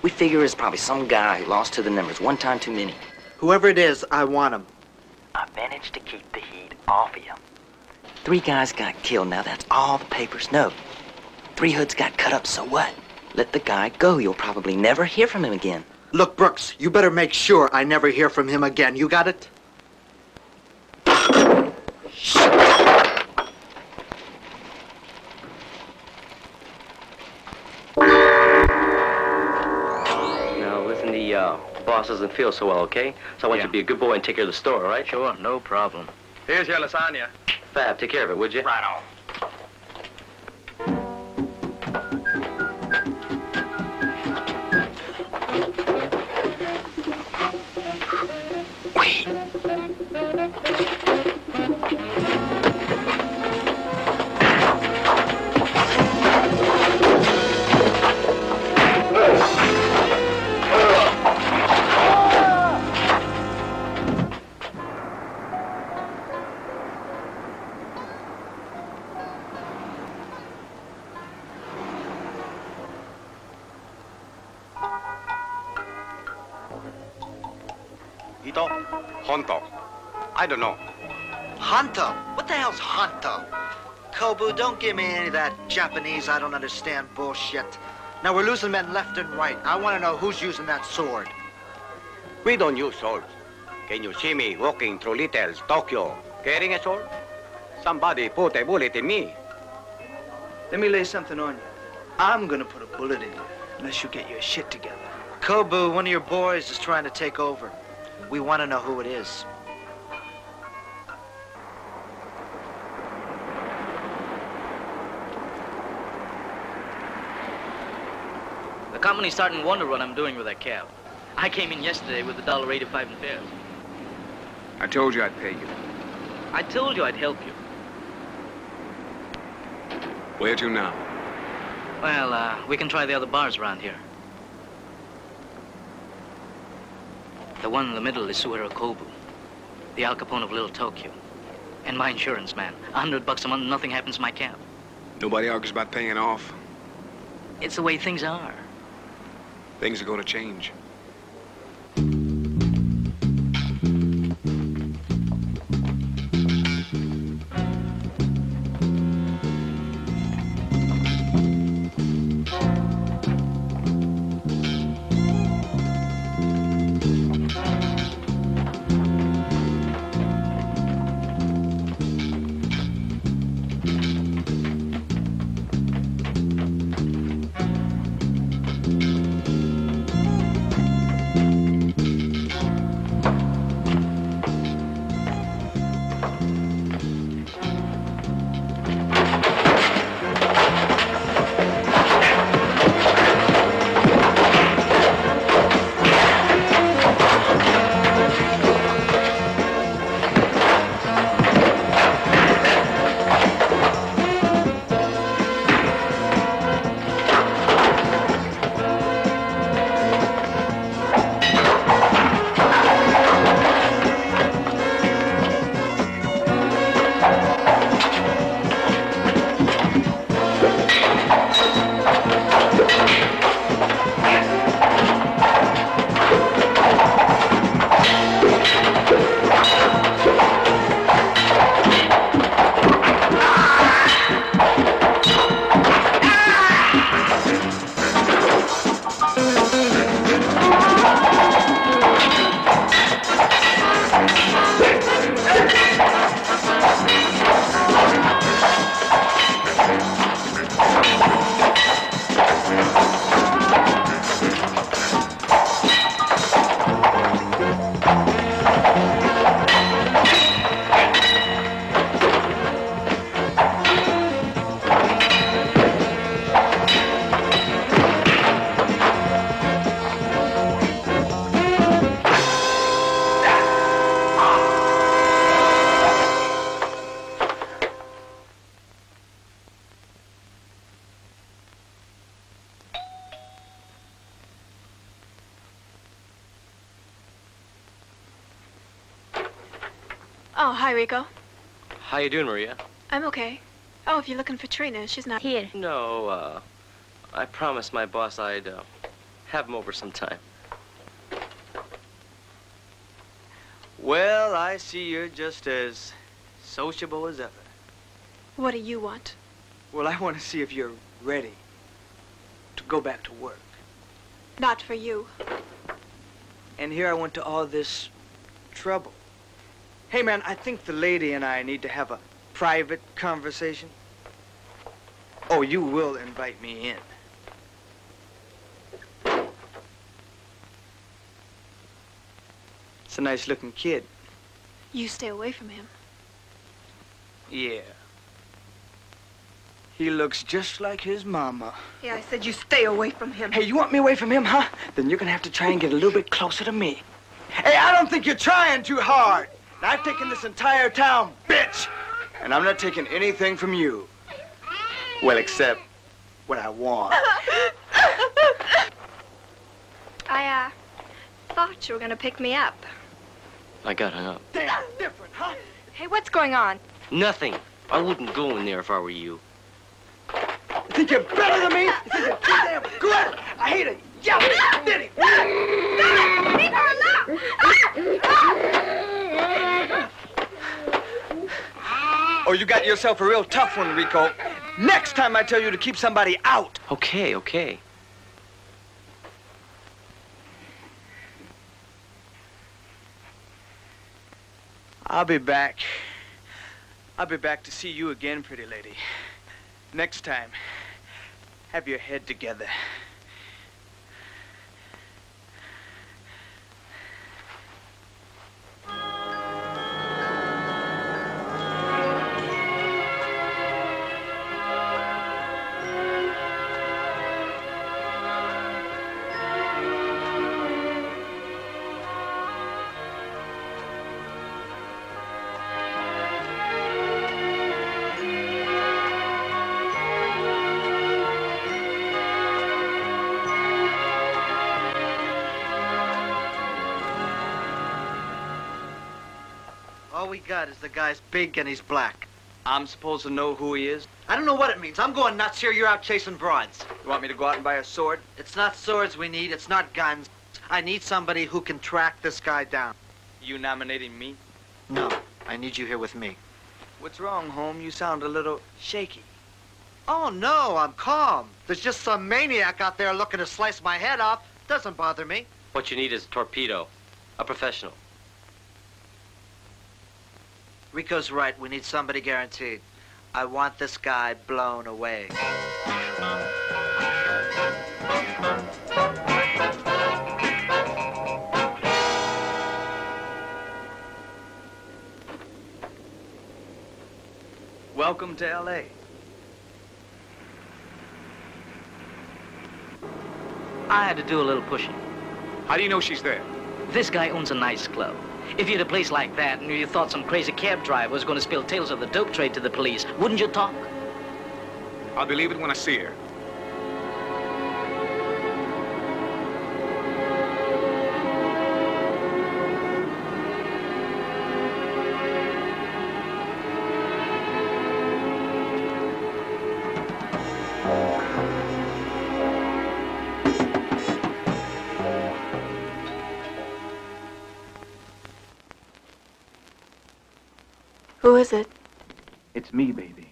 we figure it's probably some guy who lost to the numbers one time too many.
Whoever it is, I want him.
I managed to keep the heat off of you. Three guys got killed. Now that's all the papers know. Three hoods got cut up, so what? Let the guy go. You'll probably never hear from him again.
Look, Brooks, you better make sure I never hear from him again. You got it?
Boss doesn't feel so well, okay? So I want you to be a good boy and take care of the store, all right?
Sure, no problem.
Here's your lasagna.
Fab, take care of it, would you?
Right on.
I don't know.
Hunter? What the hell's Hunter? Kobu, don't give me any of that Japanese I don't understand bullshit. Now we're losing men left and right. I want to know who's using that sword.
We don't use swords. Can you see me walking through little Tokyo carrying a sword? Somebody put a bullet in me.
Let me lay something on you. I'm gonna put a bullet in you unless you get your shit together.
Kobu, one of your boys is trying to take over. We want to know who it is.
Company's starting to wonder what I'm doing with that cab. I came in yesterday with a dollar eighty-five in fares.
I told you I'd pay you.
I told you I'd help you.
Where to now?
Well, uh, we can try the other bars around here. The one in the middle is Suero Kobu, the Al Capone of Little Tokyo. And my insurance man. A hundred bucks a month, nothing happens to my cab.
Nobody argues about paying off.
It's the way things are.
Things are going to change.
Hi, Rico.
How you doing, Maria?
I'm okay. Oh, if you're looking for Trina, she's not here.
No, uh, I promised my boss I'd uh, have him over sometime.
Well, I see you're just as sociable as ever.
What do you want?
Well, I want to see if you're ready to go back to work.
Not for you.
And here I went to all this trouble. Hey, man, I think the lady and I need to have a private conversation. Oh, you will invite me in. It's a nice looking kid.
You stay away from him.
Yeah. He looks just like his mama.
Yeah, I said you stay away from him.
Hey, you want me away from him, huh? Then you're gonna have to try and get a little bit closer to me. Hey, I don't think you're trying too hard. I've taken this entire town, bitch! And I'm not taking anything from you. Well, except what I want.
I, uh, thought you were gonna pick me up.
I got hung up.
Damn different, huh?
Hey, what's going on?
Nothing. I wouldn't go in there if I were you.
You think you're better than me? You think you're damn good? I hate it. Yeah, Diddy.
Leave her alone!
Oh, you got yourself a real tough one, Rico. Next time I tell you to keep somebody out.
Okay, okay.
I'll be back. I'll be back to see you again, pretty lady. Next time, have your head together.
We got is the guy's big and he's black.
I'm supposed to know who he is?
I don't know what it means. I'm going nuts here. You're out chasing broads.
You want me to go out and buy a sword?
It's not swords we need. It's not guns. I need somebody who can track this guy down.
You nominating me?
No, I need you here with me.
What's wrong, home? You sound a little shaky.
Oh, no, I'm calm. There's just some maniac out there looking to slice my head off. Doesn't bother me.
What you need is a torpedo. A professional.
Rico's right. We need somebody guaranteed. I want this guy blown away.
Welcome to L.A.
I had to do a little pushing.
How do you know she's there?
This guy owns a nice club. If you had a place like that and you thought some crazy cab driver was going to spill tales of the dope trade to the police, wouldn't you talk?
I'll believe it when I see her.
Is it?
It's me, baby.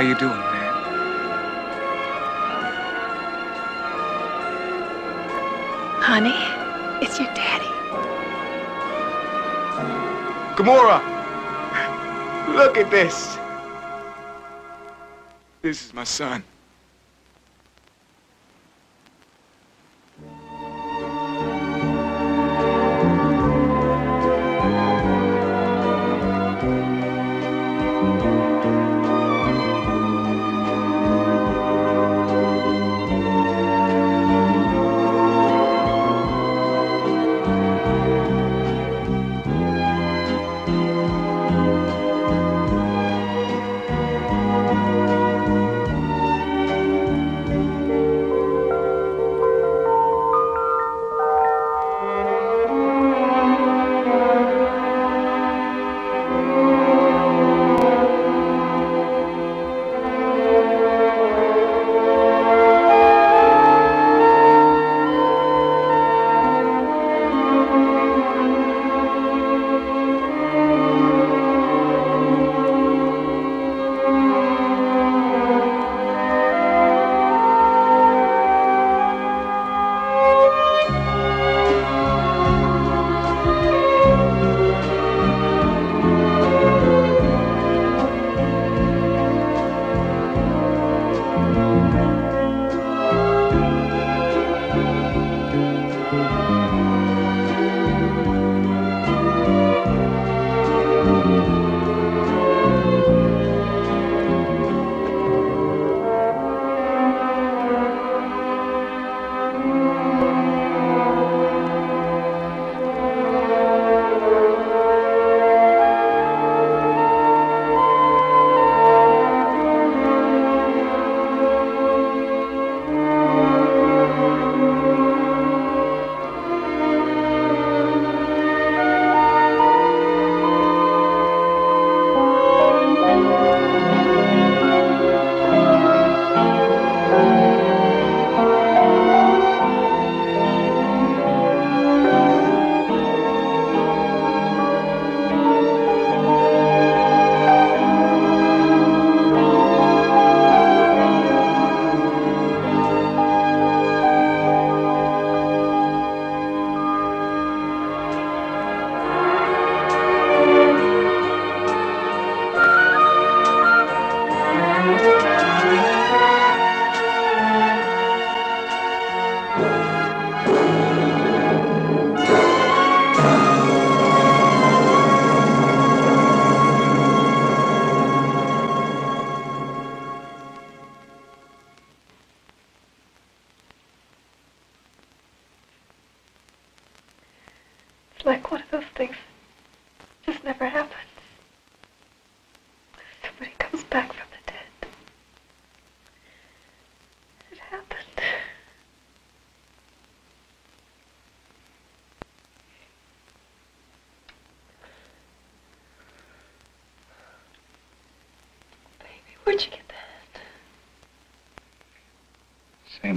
How you doing, man?
Honey, it's your daddy.
Gamora! Look at this. This is my son.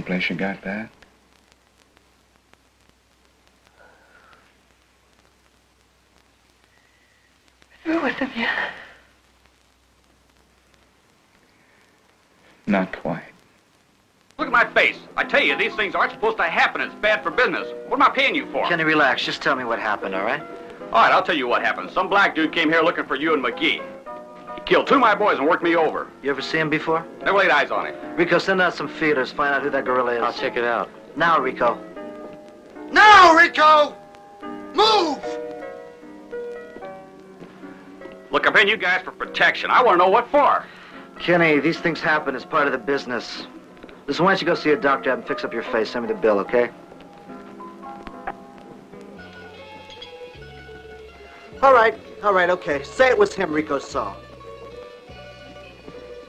Same place you got that?
Through with him yet?
Not quite.
Look at my face. I tell you, these things aren't supposed to happen. It's bad for business. What am I paying you for?
Kenny, relax. Just tell me what happened, all right?
All right, I'll tell you what happened. Some black dude came here looking for you and McGee. He killed two of my boys and worked me over.
You ever see him before?
Never laid eyes on him.
Rico, send out some feeders. Find out who that gorilla is.
I'll check it out.
Now, Rico.
Now, Rico! Move!
Look, I'm paying you guys for protection. I want to know what for.
Kenny, these things happen as part of the business. Listen, why don't you go see a doctor, and fix up your face, send me the bill, okay?
All right, all right, okay. Say it was him Rico saw.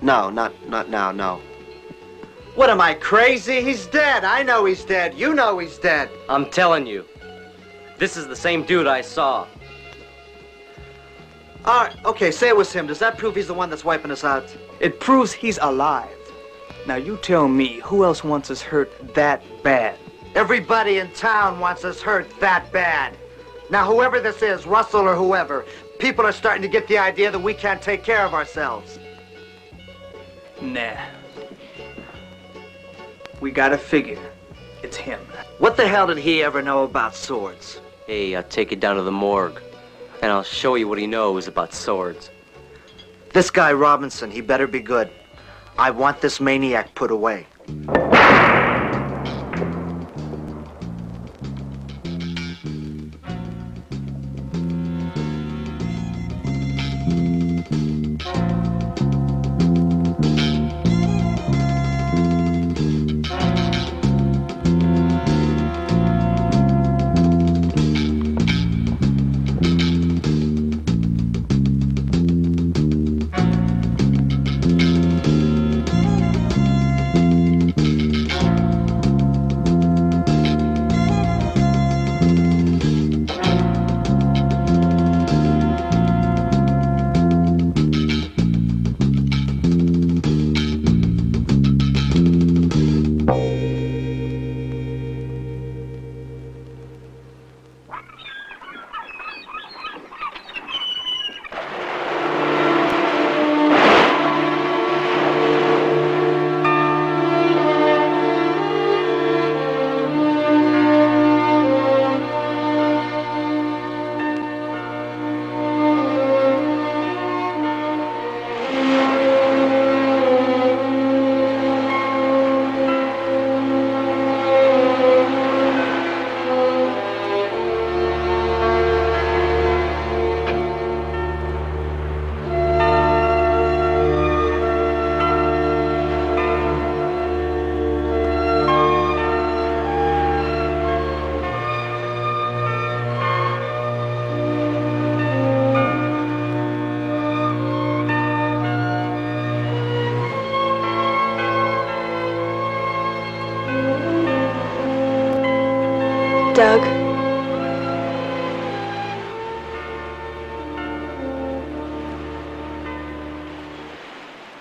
No, not not now, no.
What am I, crazy? He's dead. I know he's dead. You know he's dead.
I'm telling you, this is the same dude I saw.
All right, okay, say it was him. Does that prove he's the one that's wiping us out?
It proves he's alive. Now you tell me, who else wants us hurt that bad?
Everybody in town wants us hurt that bad. Now, whoever this is, Russell or whoever, people are starting to get the idea that we can't take care of ourselves.
Nah. We gotta figure. It's him.
What the hell did he ever know about swords?
Hey, I'll take you down to the morgue, and I'll show you what he knows about swords.
This guy Robinson, he better be good. I want this maniac put away.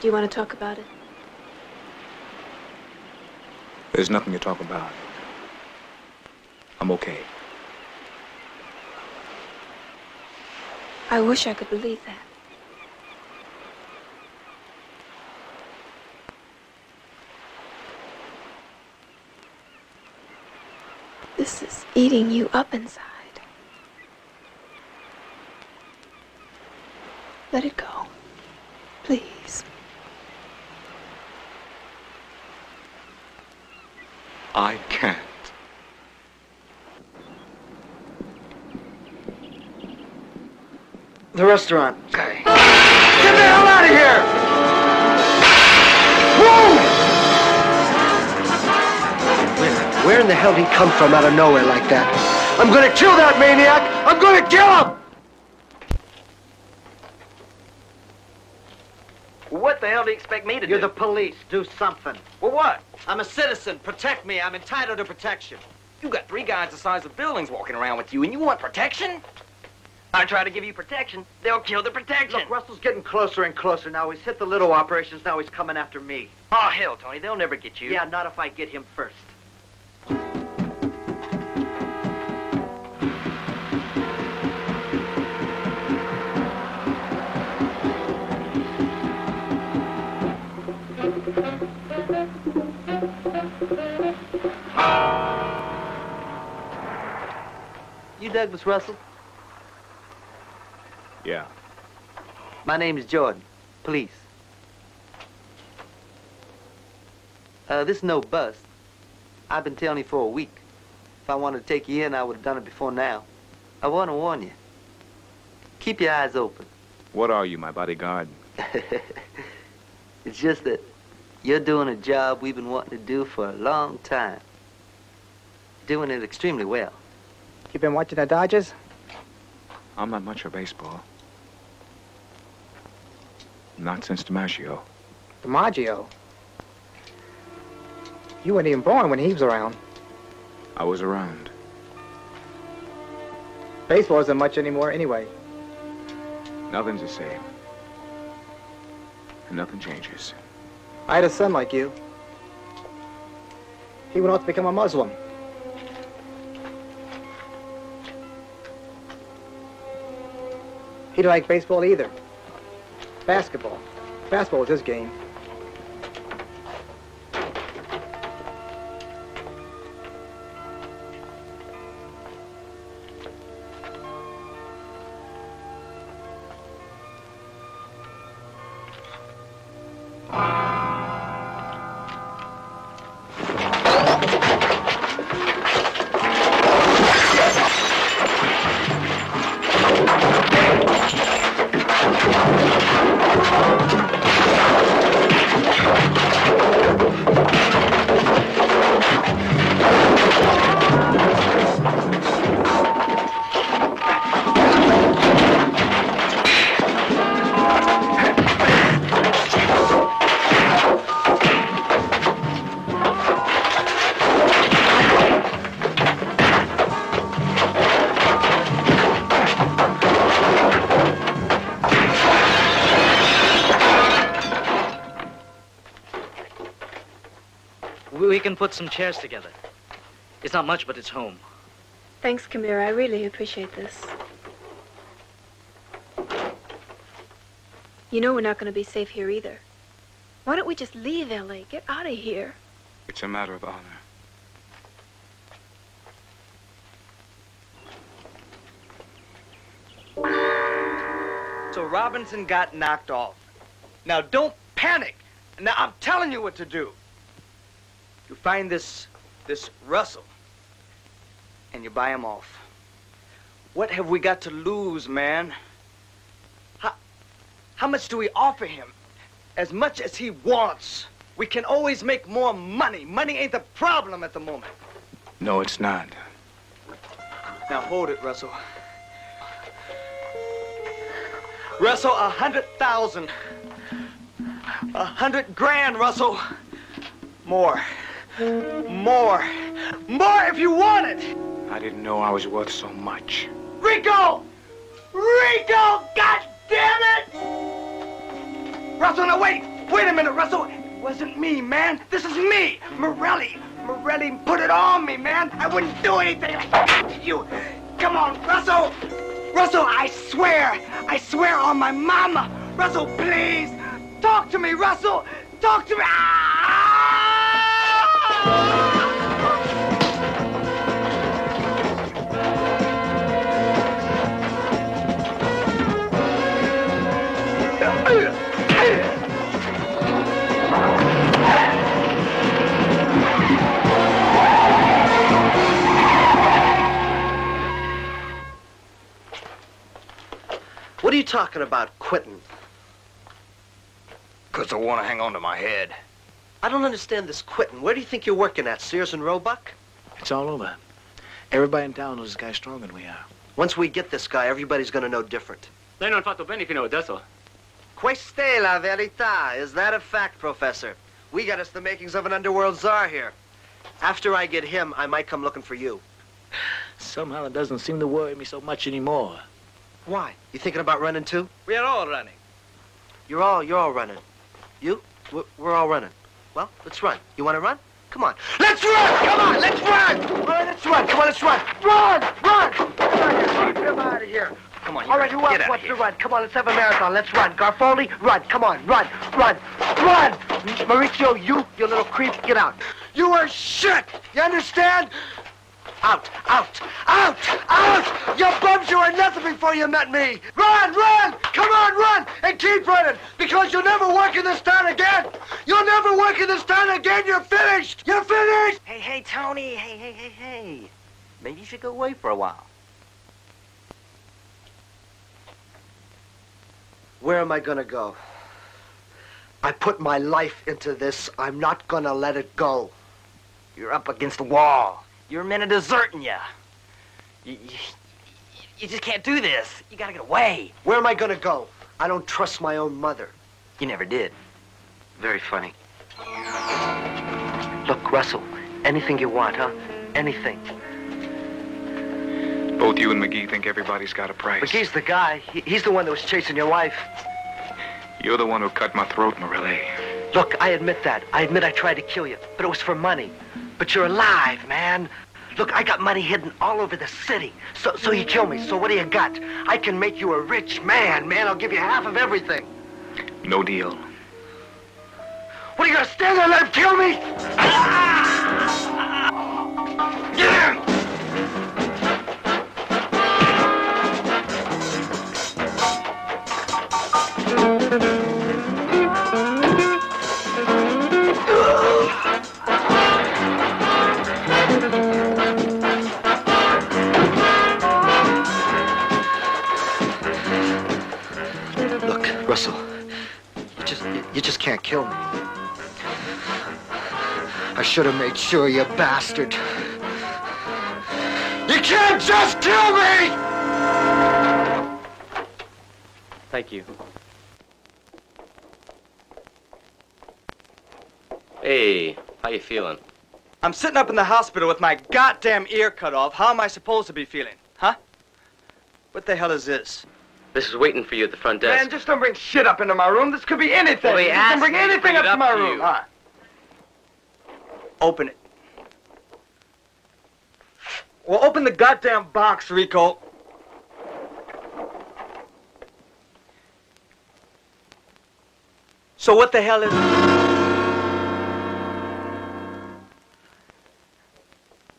Do you want to talk about it?
There's nothing to talk about. I'm okay.
I wish I could believe that. This is eating you up inside. Let it go. Please.
I can't.
The restaurant. Okay. Get the hell out of here! Where, where in the hell did he come from out of nowhere like that? I'm gonna kill that maniac! I'm gonna kill him!
What the hell do you expect me to do?
You're
do?
the police. Do something.
Well, what? I'm a citizen. Protect me. I'm entitled to protection.
You got three guys the size of buildings walking around with you, and you want protection? I try to give you protection, they'll kill the protection.
Look, Russell's getting closer and closer now. He's hit the little operations. Now he's coming after me.
Oh, hell, Tony, they'll never get you.
Yeah, not if I get him first.
You Douglas Russell?
Yeah.
My name is Jordan. Police. Uh, this is no bust. I've been telling you for a week. If I wanted to take you in, I would have done it before now. I want to warn you. Keep your eyes open.
What are you, my bodyguard?
It's just that you're doing a job we've been wanting to do for a long time. Doing it extremely well.
You been watching the Dodgers?
I'm not much for baseball. Not since DiMaggio.
DiMaggio. You weren't even born when he was around.
I was around.
Baseball isn't much anymore anyway.
Nothing's the same. And nothing changes.
I had a son like you. He went off to become a Muslim. He didn't like baseball either. Basketball. Basketball was his game.
Put some chairs together. It's not much, but it's home.
Thanks, Kamira. I really appreciate this. You know we're not going to be safe here either. Why don't we just leave L.A., get out of here?
It's a matter of honor.
So Robinson got knocked off. Now don't panic. Now I'm telling you what to do. Find this this Russell and you buy him off. What have we got to lose, man? How, how much do we offer him? As much as he wants. We can always make more money. Money ain't the problem at the moment.
No, it's not.
Now hold it, Russell. Russell, a hundred thousand. A hundred grand, Russell. More. More. More if you want it.
I didn't know I was worth so much.
Rico! Rico! God damn it! Russell, no, wait! Wait a minute, Russell! It wasn't me, man. This is me, Morelli. Morelli put it on me, man. I wouldn't do anything like that to you. Come on, Russell! Russell, I swear! I swear on my mama! Russell, please! Talk to me, Russell! Talk to me! Ah!
What are you talking about, quitting?
Because I want to hang on to my head.
I don't understand this quitting. Where do you think you're working at, Sears and Roebuck?
It's all over. Everybody in town knows this guy's stronger than we are.
Once we get this guy, everybody's gonna know different.
Lei non fatto bene fino adesso.
Questa è la verità. Is that a fact, Professor? We got us the makings of an underworld czar here. After I get him, I might come looking for you.
Somehow it doesn't seem to worry me so much anymore.
Why? You thinking about running too?
We are all running.
You're all, you're all running. You? We're, we're all running. Well, let's run. You want to run? Come on. Let's run! Come on, let's run! All right, let's run. Come on, let's run. Run! Run! Come on. Get out of here.
Come on,
All right, who else
get out of
wants to run? Come on, let's have a marathon. Let's run. Garfoli, run. Come on, run, run, run! Mauricio, you, you little creep, get out. You are shit! You understand? Out, out, out, out! You bums, you were nothing before you met me! Run, run! Come on, run! And keep running! Because you'll never work in this town again! You'll never work in this town again! You're finished! You're finished!
Hey, hey, Tony. Hey, hey, hey, hey. Maybe you should go away for a while.
Where am I gonna go? I put my life into this. I'm not gonna let it go.
You're up against the wall. Your men are deserting you. You, you, you just can't do this. You gotta get away.
Where am I gonna go? I don't trust my own mother.
You never did.
Very funny. Look, Russell, anything you want, huh? Anything.
Both you and McGee think everybody's got a price.
McGee's the guy. He, he's the one that was chasing your wife.
You're the one who cut my throat, Morelli.
Look, I admit that. I admit I tried to kill you, but it was for money. But you're alive, man. Look, I got money hidden all over the city. So, so you kill me. So what do you got? I can make you a rich man, man. I'll give you half of everything.
No deal.
What are you gonna stand there and let him kill me? Yeah! Look, you just you, you just can't kill me. I should have made sure, you bastard. You can't just kill me!
Thank you. Hey, how you feeling?
I'm sitting up in the hospital with my goddamn ear cut off. How am I supposed to be feeling? Huh? What the hell is this?
This is waiting for you at the front desk.
Man, just don't bring shit up into my room. This could be anything.
Well, asked
can bring anything up
it
to my
to
room, huh? Open it. Well, open the goddamn box, Rico. So what the hell is...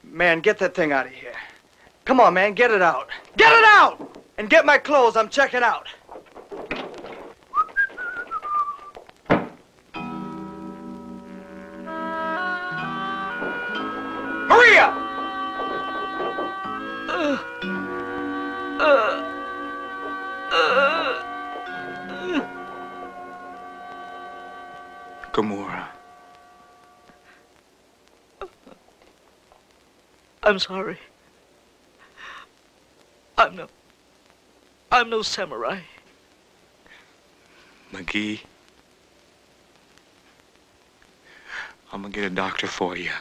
Man, get that thing out of here. Come on, man, get it out. Get it out! And get my clothes, I'm checking out. Maria! Uh, uh, uh,
Gamora.
I'm sorry. I'm no. I'm no samurai.
McGee. I'm gonna get a doctor for you.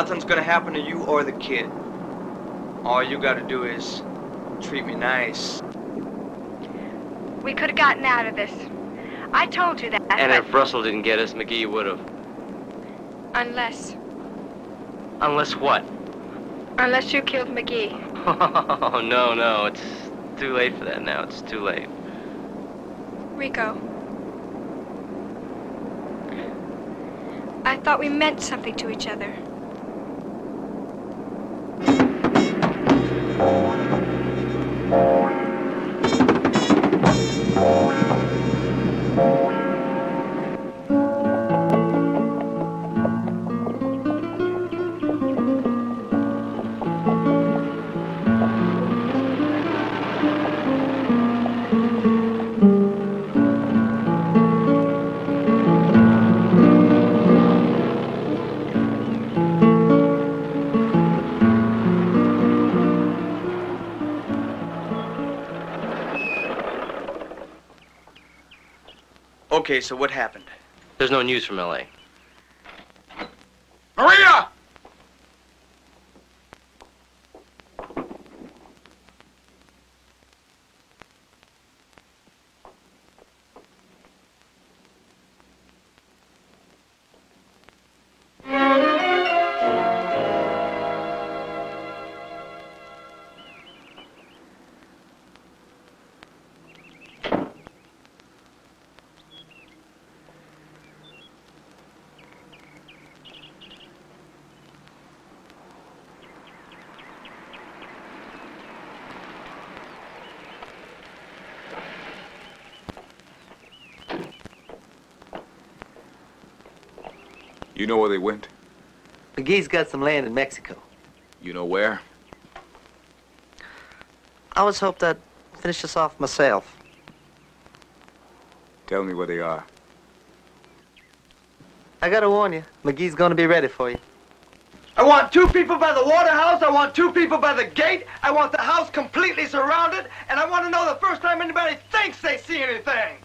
Nothing's gonna happen to you or the kid. All you gotta do is treat me nice.
We could have gotten out of this. I told you that.
And
but
if Russell didn't get us, McGee would have.
Unless,
Unless what?
unless you killed McGee.
Oh, no, no. It's too late for that now. It's too late.
Rico. I thought we meant something to each other.
Okay, so what happened?
There's no news from L.A.
You know where they went?
McGee's got some land in Mexico.
You know where?
I always hoped I'd finish this off myself.
Tell me where they are.
I gotta warn you, McGee's gonna be ready for you.
I want two people by the water house. I want two people by the gate. I want the house completely surrounded. And I want to know the first time anybody thinks they see anything.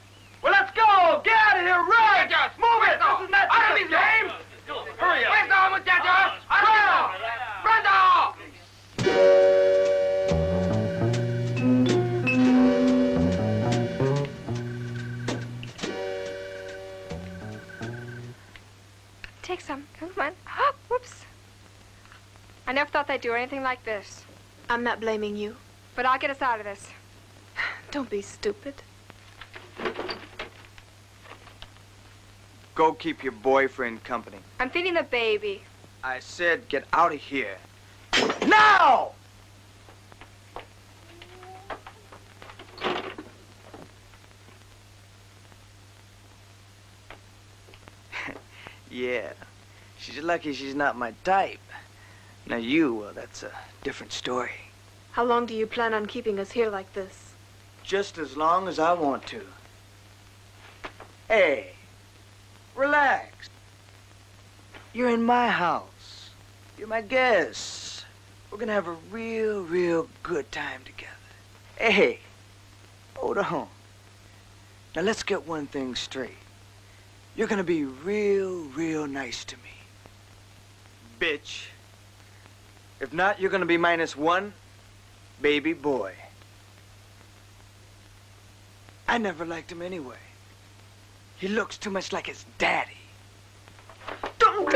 Well, let's go. Get out of here. Run. Move it. This is not Jimmy's game. Hurry up. Presto, muchachos. Presto. Presto.
Take some. Come on. Oh, whoops. I never thought they'd do anything like this.
I'm not blaming you.
But I'll get us out of this.
Don't be stupid.
Go keep your boyfriend company.
I'm feeding the baby.
I said get out of here. Now! yeah. She's lucky she's not my type. Now you, well, that's a different story.
How long do you plan on keeping us here like this?
Just as long as I want to. Hey, relax. You're in my house. You're my guest. We're gonna have a real, real good time together. Hey, hold on. Now let's get one thing straight. You're gonna be real, real nice to me. Bitch. If not, you're gonna be minus one baby boy. I never liked him anyway. He looks too much like his daddy. Don't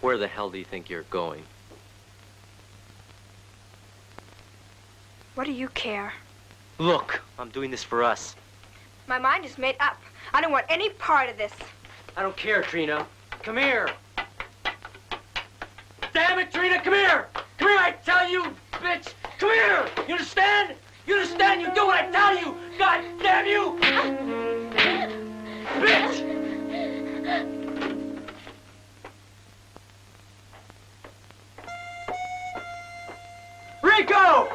Where the hell do you think you're going?
What do you care?
Look, I'm doing this for us.
My mind is made up. I don't want any part of this.
I don't care, Trina. Come here.
Damn it, Trina, come here! Come here, I tell you, bitch! Come here! You understand? You understand? You do what I tell you! God damn you! bitch!
Rico!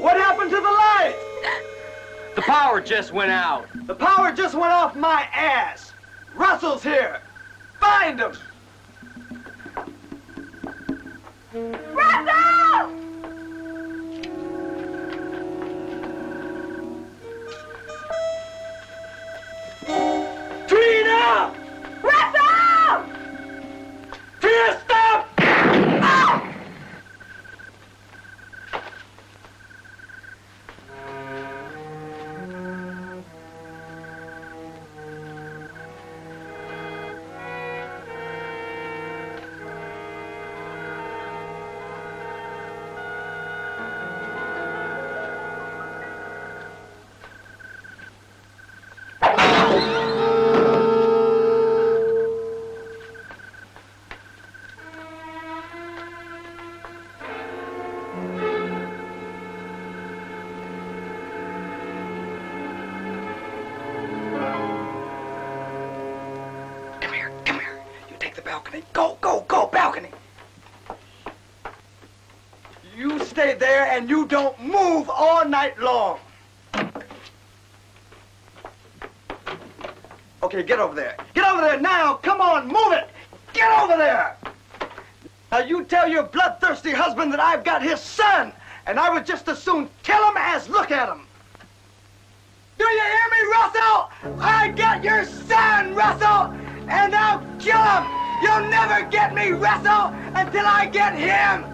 What happened to the light?
The power just went out.
The power just went off my ass. Russell's here. Find him.
Russell!
And you don't move all night long. Okay, get over there. Get over there now. Come on, move it. Get over there. Now you tell your bloodthirsty husband that I've got his son, and I would just as soon kill him as look at him. Do you hear me, Russell? I got your son, Russell, and I'll kill him. You'll never get me, Russell, until I get him.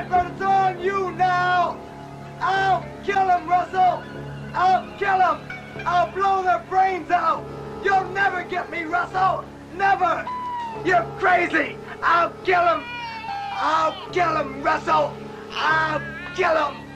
Tried, but it's on you now! I'll kill him, Russell! I'll kill him! I'll blow their brains out! You'll never get me, Russell! Never! You're crazy! I'll kill him! I'll kill him, Russell! I'll kill him!